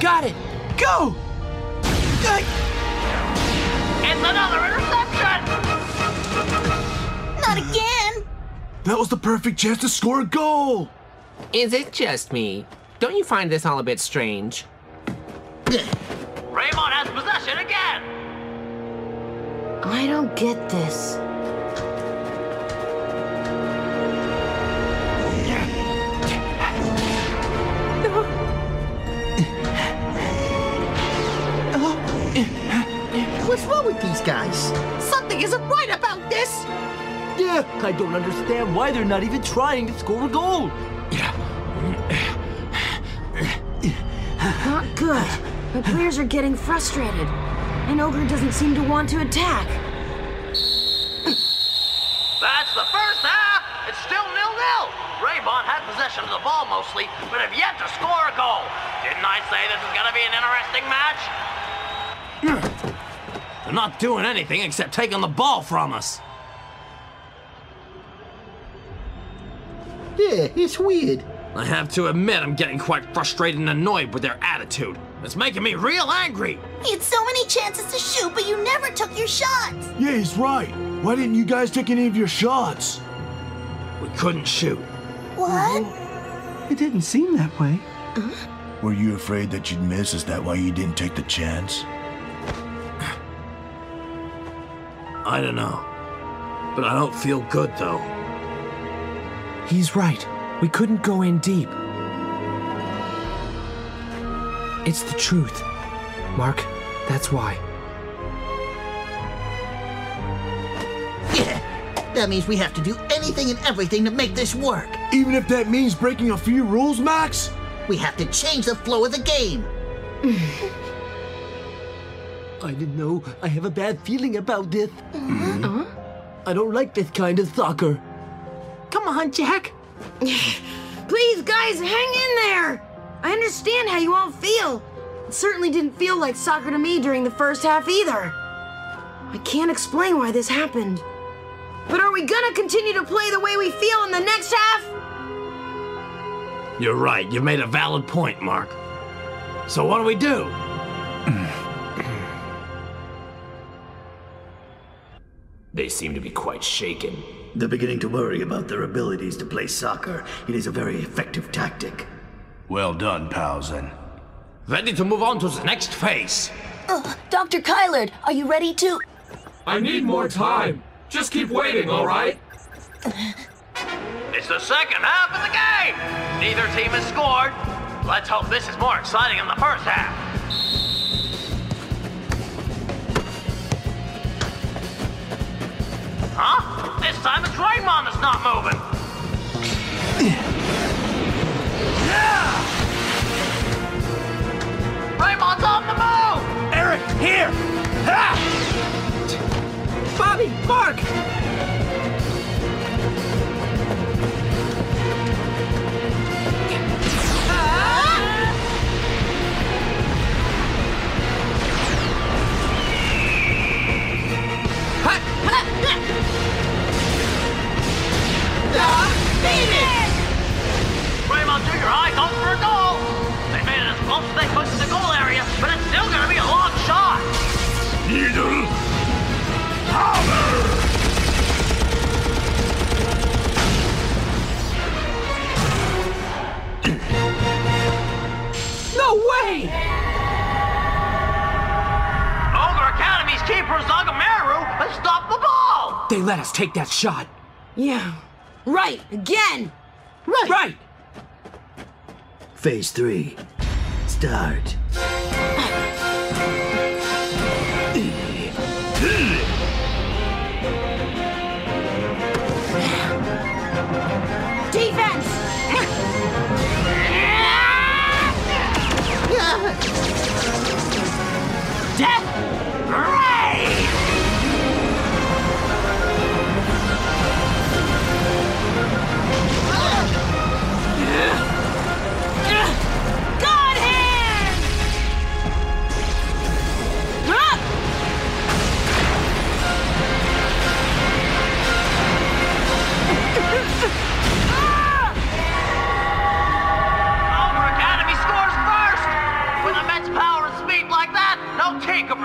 Got it! Go!
It's another interception.
Not again!
That was the perfect chance to score a goal!
Is it just me? Don't you find this all a bit strange?
Raymond has possession again.
I don't get this.
What's wrong with these guys?
Something isn't right about this!
Yeah, I don't understand why they're not even trying to score a goal.
Not good. My players are getting frustrated. And Ogre doesn't seem to want to attack.
That's the first half. It's still nil-nil. Raybon had possession of the ball mostly, but have yet to score a goal. Didn't I say this is going to be an interesting match?
They're not doing anything except taking the ball from us.
Yeah, it's weird.
I have to admit, I'm getting quite frustrated and annoyed with their attitude. It's making me real angry.
He had so many chances to shoot, but you never took your shots.
Yeah, he's right. Why didn't you guys take any of your shots?
We couldn't shoot.
What?
It didn't seem that way.
Were you afraid that you'd miss? Is that why you didn't take the chance?
I don't know. But I don't feel good, though.
He's right. We couldn't go in deep. It's the truth. Mark, that's why.
Yeah, that means we have to do anything and everything to make this work.
Even if that means breaking a few rules, Max?
We have to change the flow of the game.
I didn't know. I have a bad feeling about this. Mm-hmm. Uh-huh. I don't like this kind of soccer.
Come on, Jack.
Please, guys, hang in there. I understand how you all feel. It certainly didn't feel like soccer to me during the first half either. I can't explain why this happened. But are we gonna continue to play the way we feel in the next half?
You're right. You've made a valid point, Mark. So what do we do?
They seem to be quite shaken.
They're beginning to worry about their abilities to play soccer. It is a very effective tactic.
Well done, Pausen.
Ready to move on to the next phase.
Ugh, Dr. Kylard, are you ready to...
I need more time. Just keep waiting, all right?
It's the second half of the game. Neither team has scored. Let's hope this is more exciting than the first half. Huh? This time it's Raimon that's not moving. Yeah! Raimon's on the move!
Erik, here! Ha!
Bobby, Mark!
Raimon Jr. High goes for a goal. They made it as close as stay close to the goal area, but it's still gonna be a long shot.
Needle Hammer!
No way!
Ogre Academy's keeper Zagameru has stopped the ball.
They let us take that shot.
Yeah. Right, again!
Right! Right!
Phase three. Start.
Defense!
Death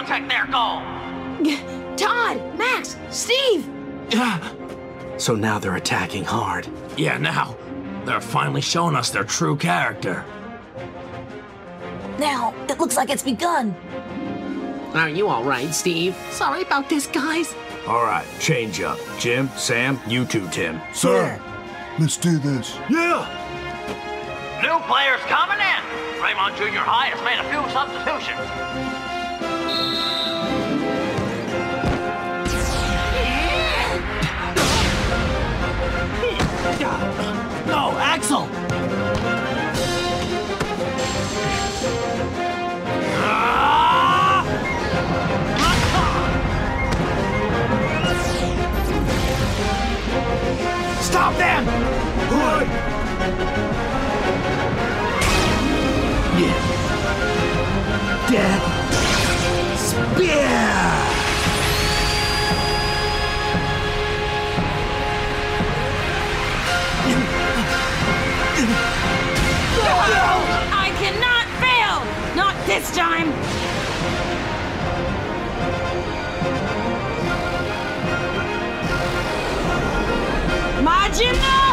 protect their goal.
Todd, Max, Steve!
So now they're attacking hard.
Yeah, now they're finally showing us their true character.
Now, it looks like it's begun.
Are you all right, Steve?
Sorry about this, guys.
All right, change up. Jim, Sam, you two, Tim.
Sir, let's do this.
Yeah!
New players coming in. Raimon Junior High has made a few substitutions.
No, Axel!
Stop them!
Death
I cannot fail! Not this time! Majina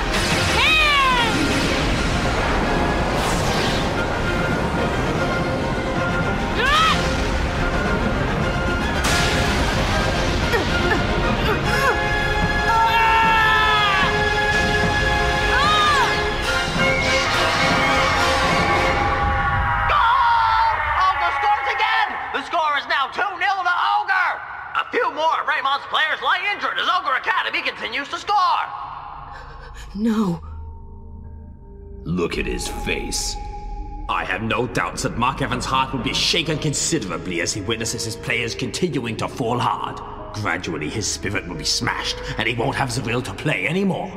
no
doubts that Mark Evans' heart will be shaken considerably as he witnesses his players continuing to fall hard. Gradually, his spirit will be smashed, and he won't have the will to play anymore.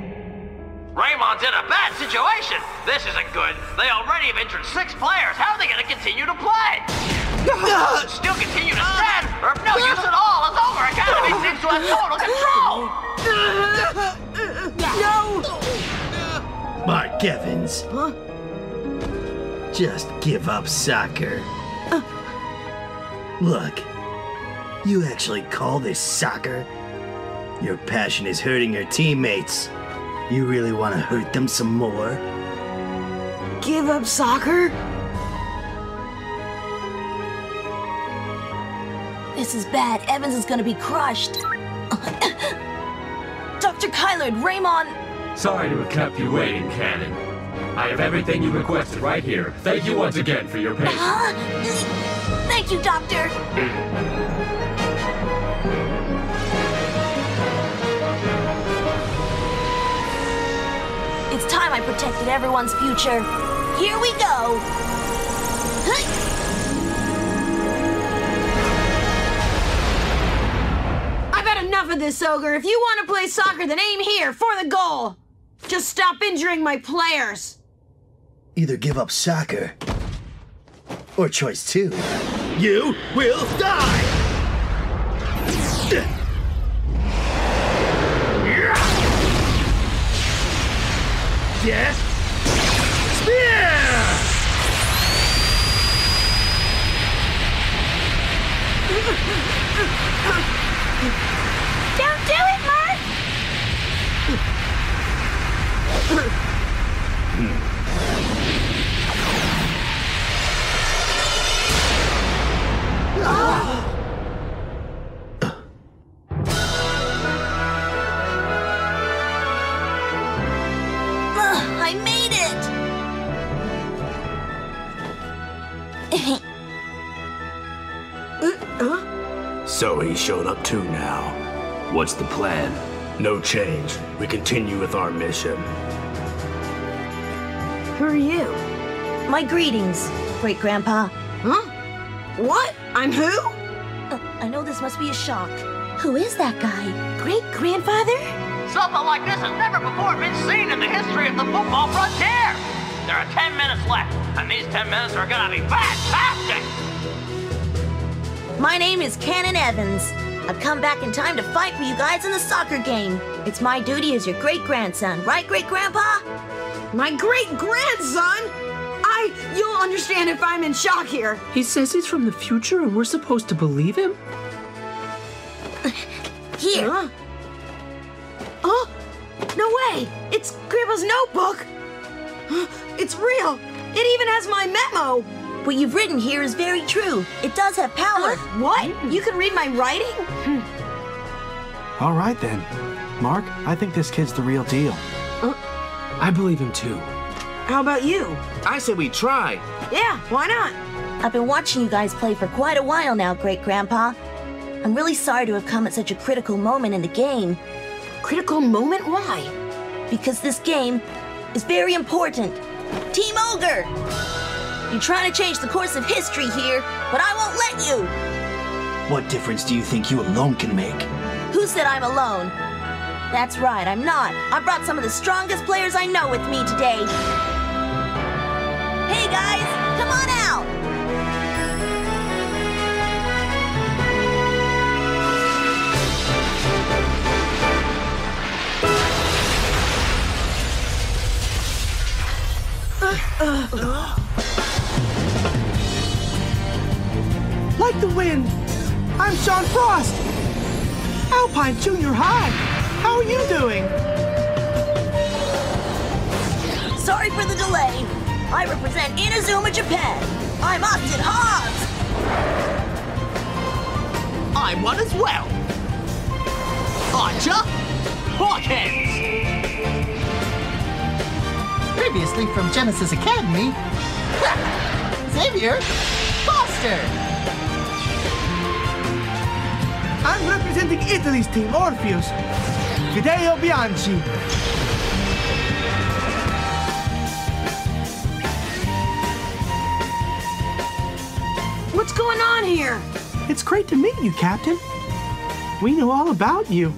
Raimon's in a bad situation! This isn't good. They already have injured six players. How are they going to continue to play? Still continue to stand, or of no use at all, as Ogre Academy seems to have total control!
No!
Mark Evans.
Huh?
Just give up soccer. Uh. Look, you actually call this soccer? Your passion is hurting your teammates. You really want to hurt them some more?
Give up soccer?
This is bad. Evans is gonna be crushed. Dr. Kylard, Raimon.
Sorry to have kept you waiting, Canon. I have everything you requested right here. Thank you once again for your patience.
Huh? Thank you, Doctor. It's time I protected everyone's future. Here we go.
I've had enough of this, Ogre. If you want to play soccer, then aim here, for the goal. Just stop injuring my players
either give up soccer or choice two. You will die! Yes! Spear! Don't do it, Mark! I made it!
so he showed up too now.
What's the plan?
No change. We continue with our mission.
Who are you?
My greetings, great grandpa.
Huh? What? I'm who?
Uh, I know this must be a shock. Who is that guy? Great grandfather?
Something like this has never before been seen in the history of the football frontier. There are 10 minutes left, and these 10 minutes are gonna be fantastic!
My name is Canon Evans. I've come back in time to fight for you guys in the soccer game. It's my duty as your great grandson, right, great grandpa?
My great grandson? I. You'll understand if I'm in shock here.
He says he's from the future and we're supposed to believe him?
Uh, here.
Huh? Oh, no way! It's Grandpa's notebook! It's real! It even has my memo!
What you've written here is very true. It does have power.
Huh? What? Hmm. You can read my writing? Hmm.
All right then. Mark, I think this kid's the real deal.
I believe him too.
How about you?
I say we try.
Yeah, why not?
I've been watching you guys play for quite a while now, great grandpa. I'm really sorry to have come at such a critical moment in the game.
Critical moment? Why?
Because this game is very important. Team Ogre! You're trying to change the course of history here, but I won't let you!
What difference do you think you alone can make?
Who said I'm alone? That's right, I'm not. I brought some of the strongest players I know with me today. Hey guys, come on out!
Like the wind, I'm Shawn Froste. Alpine Junior High. How are you doing?
Sorry for the delay. I represent Inazuma, Japan. I'm Austin Hobbs.
I'm one as well. Archer Hawkins.
Previously from Genesis Academy, Xavier Foster.
I'm representing Italy's team, Orpheus. Fideo Bianchi.
What's going on here?
It's great to meet you, Captain. We know all about you.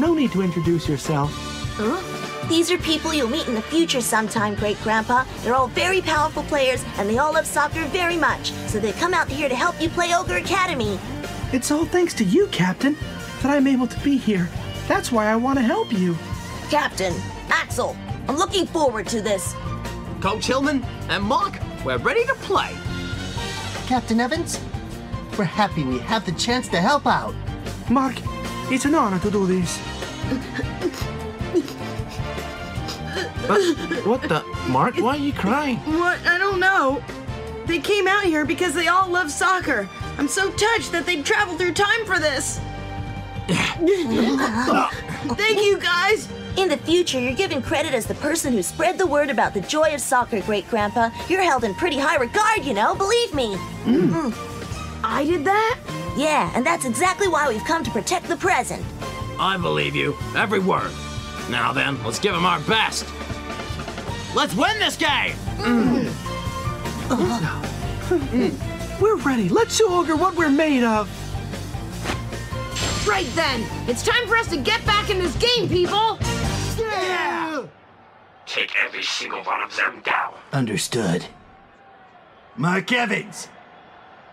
No need to introduce yourself.
Huh? These are people you'll meet in the future sometime, Great Grandpa. They're all very powerful players, and they all love soccer very much. So they come out here to help you play Ogre Academy.
It's all thanks to you, Captain, that I'm able to be here. That's why I want to help you.
Captain, Axel, I'm looking forward to this.
Coach Hillman and Mark, we're ready to play.
Captain Evans, we're happy we have the chance to help out.
Mark, it's an honor to do this. what the? Mark, why are you crying?
What? I don't know. They came out here because they all love soccer. I'm so touched that they'd traveled through time for this. Thank you, guys.
In the future, you're given credit as the person who spread the word about the joy of soccer, Great Grandpa. You're held in pretty high regard, you know, believe me.
Mm. I did that?
Yeah, and that's exactly why we've come to protect the present.
I believe you, every word. Now then, let's give him our best. Let's win this game!
Mm. We're ready. Let's show Ogre what we're made of.
Right then, it's time for us to get back in this game, people.
Yeah!
Take every single one of them down.
Understood.
Mark Evans,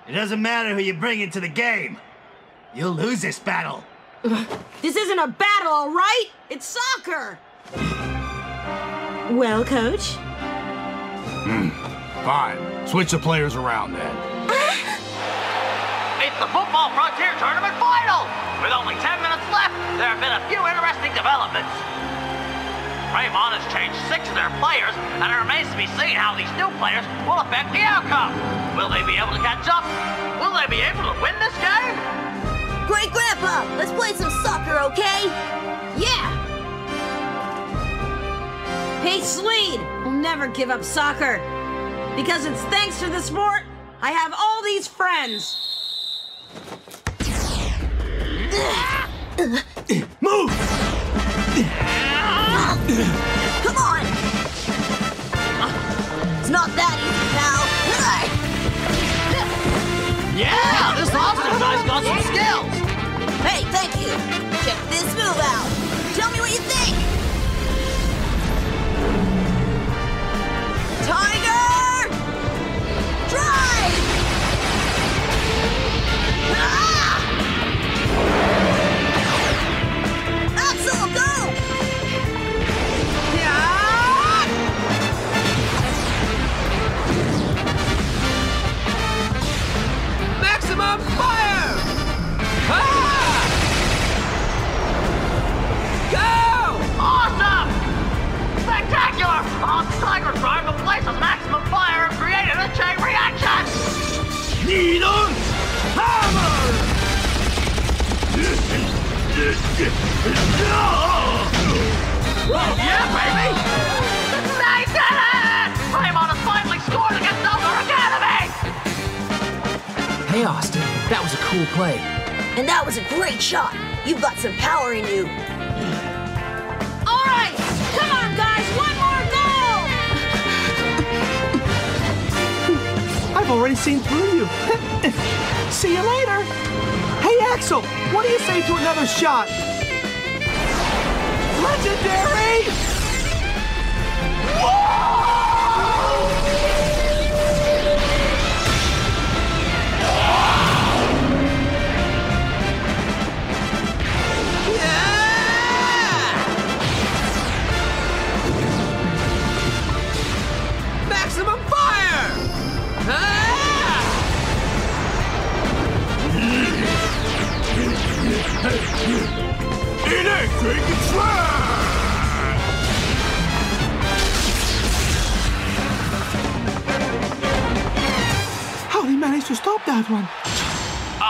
it doesn't matter who you bring into the game. You'll lose this battle.
This isn't a battle, all right? It's soccer.
Well, Coach?
Hmm. Fine. Switch the players around then.
It's the Football Frontier Tournament Final! With only 10 minutes left, there have been a few interesting developments. Raimon has changed six of their players, and it remains to be seen how these new players will affect the outcome. Will they be able to catch up? Will they be able to win this game?
Great Grandpa, let's play some soccer, okay?
Yeah! Hey, Sleed, we'll never give up soccer. Because it's thanks to the sport I have all these friends.
Move!
Come on! Ah, it's not that easy, pal.
Yeah, this Austin guy's got some skills.
Hey, thank you. Check this move out. Tell me what you think. Tiger! Axel,
what do you say to another shot? Legendary!
Electric
How did he manage to stop that one?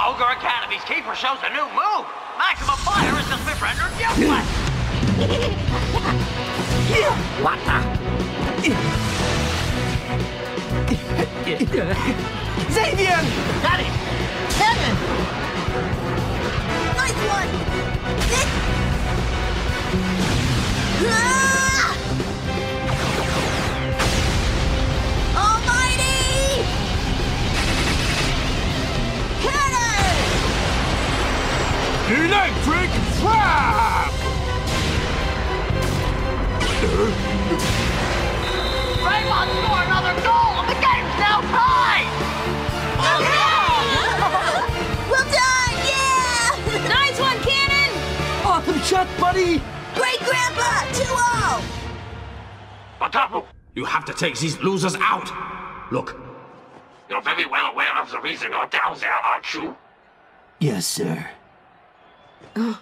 Ogre Academy's keeper shows a new move! Maximum fire has just been rendered useless!
What
Xavier!
Got him!
Kevin! Nice one! Ah! Almighty! Cannon!
Electric trap!
Raimon scored another goal and the game's now tied!
well done! Yeah!
Nice one, Canon!
Awesome shot, buddy!
Great 2-0!
Patapu, you have to take these losers out. Look,
You're very well aware of the reason you're down there, aren't you?
Yes, sir.
Ogre's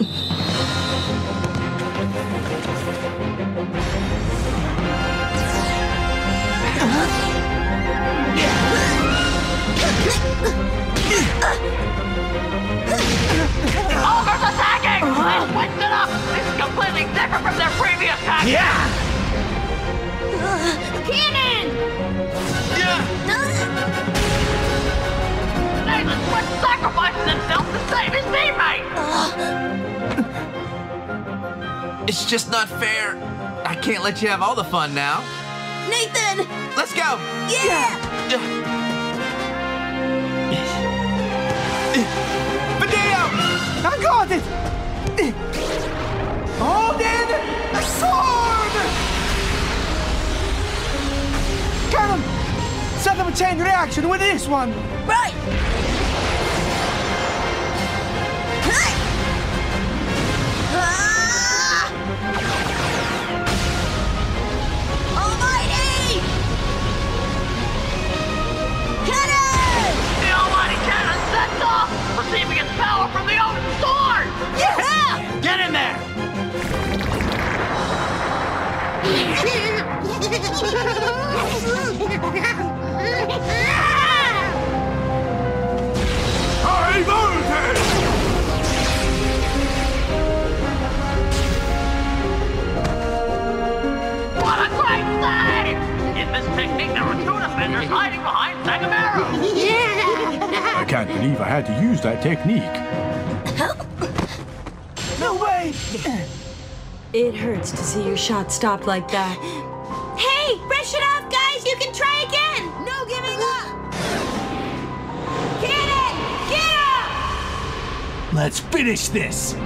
previous tactics!
Yeah!
Canon!
Nathan Swift sacrifices himself to save his teammate! Uh.
It's just not fair. I can't let you have all the fun now.
Nathan!
Let's go!
Yeah!
Medea! I got it! Hold in a sword! Canon! Set up a chain reaction with this one!
Right! Ah! Almighty! Cannon!
The Almighty Cannon sets off, receiving its power from the Odin Sword!
Yeah!
Get in there! What a great save! In this technique, there were two defenders hiding behind. Yeah!
I can't believe I had to use that technique.
No way!
It hurts to see your shot stopped like that.
Let's finish this!
We're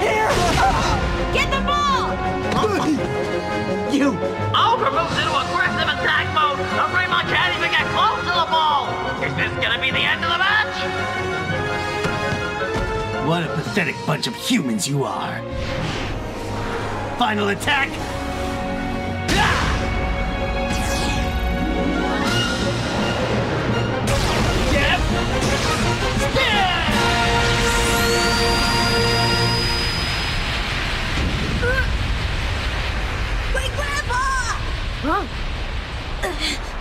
here!
Get the ball!
You!
Ogre moves into aggressive attack mode. Raimon can't even get close to the ball. Is this gonna be the end of the match?
What a pathetic bunch of humans you are. Final attack! Huh? We're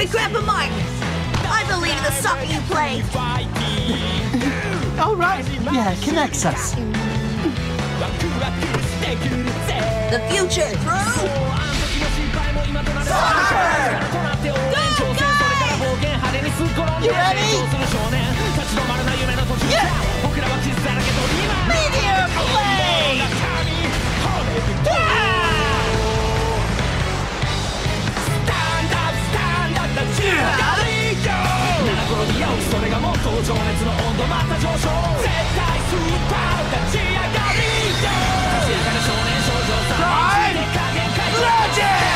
momentum!
Wait, Grandpa
Mark!
I believe in the soccer you play! All right. Yeah, it connects us. The future
through You ready? Yeah! Meteor Blade! だ。チュー。ダリー
ゴ7頃に合うそれがも
っと情熱の温
度また
上昇
絶対
スー
パー立ち上がりよ。立ち上
がる少
年少女さあ、はい、加減解放
ジー。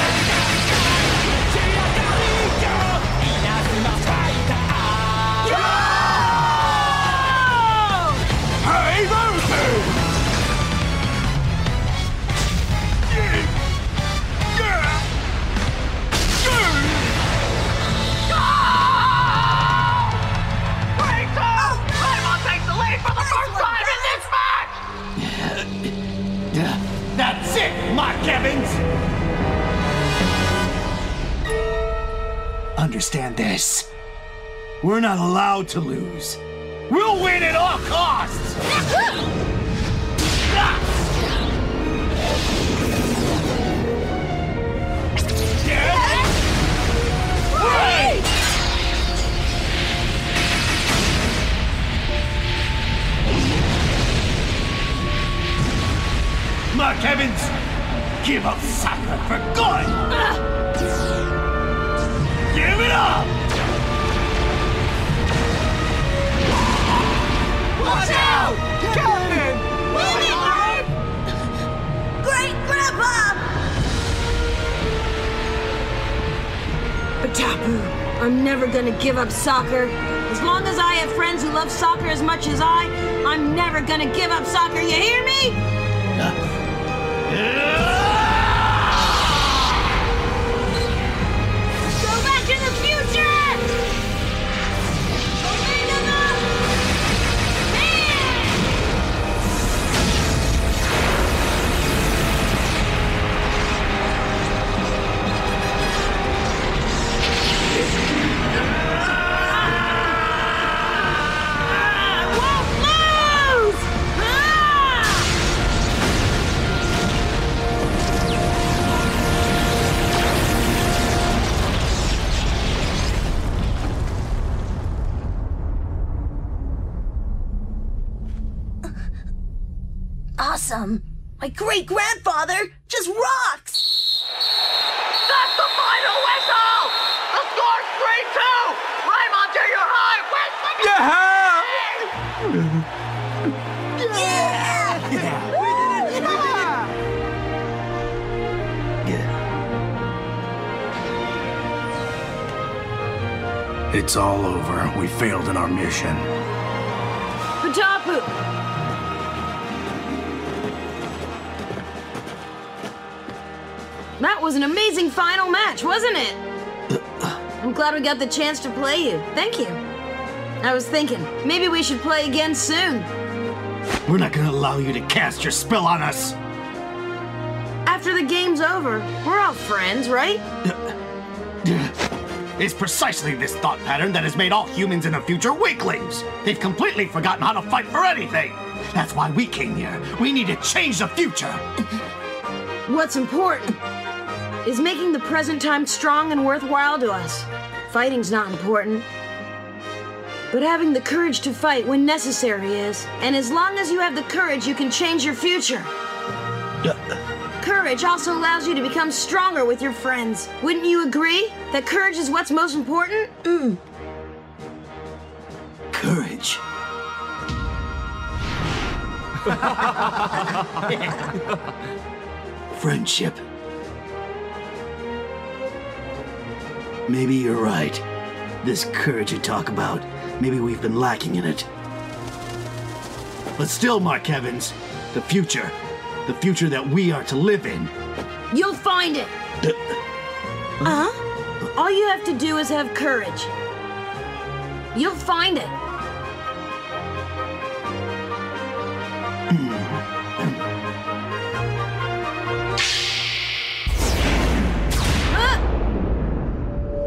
Evans! Understand this. We're not allowed to lose. We'll win at all costs! Mark Evans, give up soccer for good! Give it up!
Watch out! Kevin! Move! Great Grandpa!
But Tapu, I'm never gonna give up soccer. As long as I have friends who love soccer as much as I, I'm never gonna give up soccer. You hear me?
Go My great grandfather just rocks!
That's the final whistle! The score's 3-2! Raimon Junior High wins the
Yeah!
It's all over. We failed in our mission.
Patapu! Was an amazing final match, wasn't it? I'm glad we got the chance to play you. Thank you. I was thinking, maybe we should play again soon.
We're not gonna allow you to cast your spell on us.
After the game's over, we're all friends, right?
It's precisely this thought pattern that has made all humans in the future weaklings. They've completely forgotten how to fight for anything. That's why we came here. We need to change the future.
What's important is making the present time strong and worthwhile to us. Fighting's not important. But having the courage to fight when necessary is. And as long as you have the courage, you can change your future. Courage also allows you to become stronger with your friends. Wouldn't you agree that courage is what's most important? Mm.
Courage. Friendship. Maybe you're right. This courage you talk about, maybe we've been lacking in it.
But still, Mark Evans, the future, the future that we are to live in.
You'll find it. Uh huh? All you have to do is have courage. You'll find it.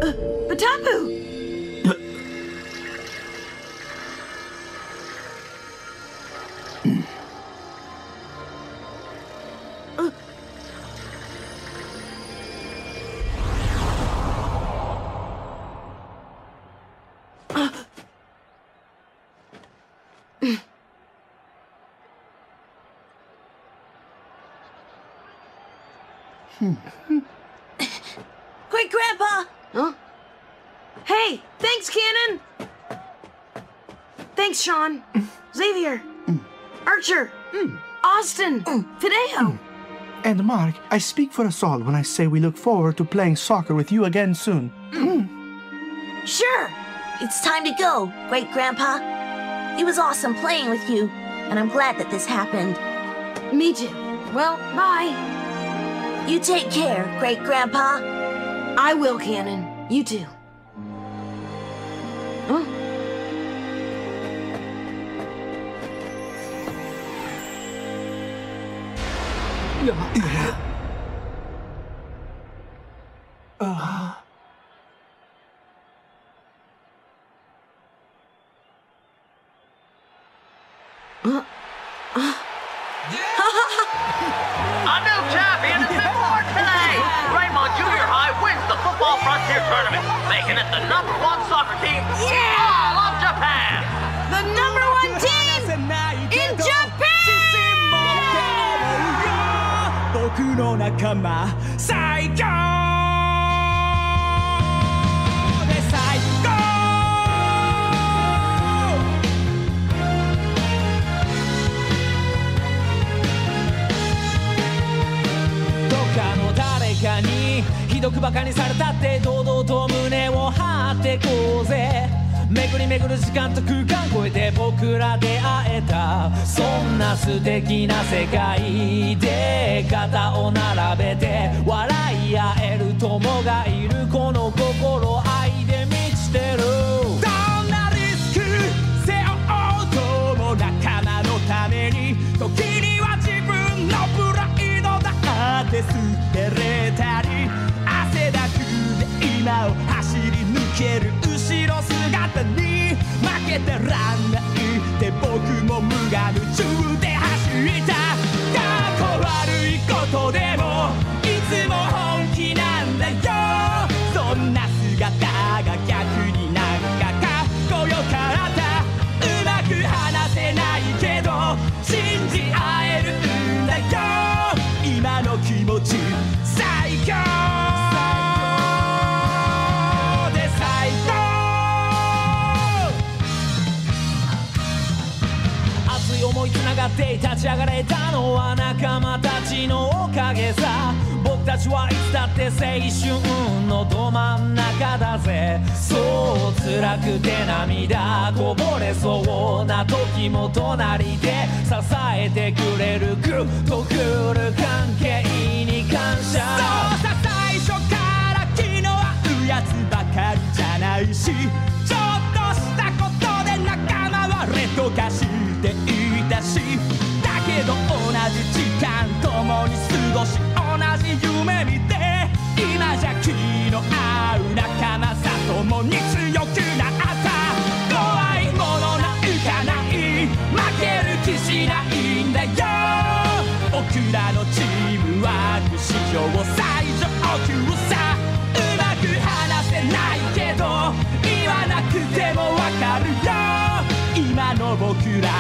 Uh, Batapu! Uh, uh.
Great Grandpa!
Shawn. Xavier. Archer. Austin. Fideo.
And Mark, I speak for us all when I say we look forward to playing soccer with you again soon.
Sure! It's time to go, Great Grandpa. It was awesome playing with you, and I'm glad that this happened.
Me too. Well, bye.
You take care, Great Grandpa.
I will, Canon. You too. 立ち上がれたのは仲間たちのおかげさ。僕たちはいつだって青春のど真ん中だぜ。そう辛くて涙こぼれそうな時も隣で支えてくれるグッとくる関係に感謝。そうさ最初から気の合うやつばかりじゃないし。ちょっとしたことで仲間は劣と化していたし。けど同じ時間共に過ごし同じ夢見て今じゃ気の合う仲間さ共に強くなった怖いものなんかない負ける気しないんだよ僕らのチームワーク史上最上級さうまく話せないけど言わなくてもわかるよ今の僕ら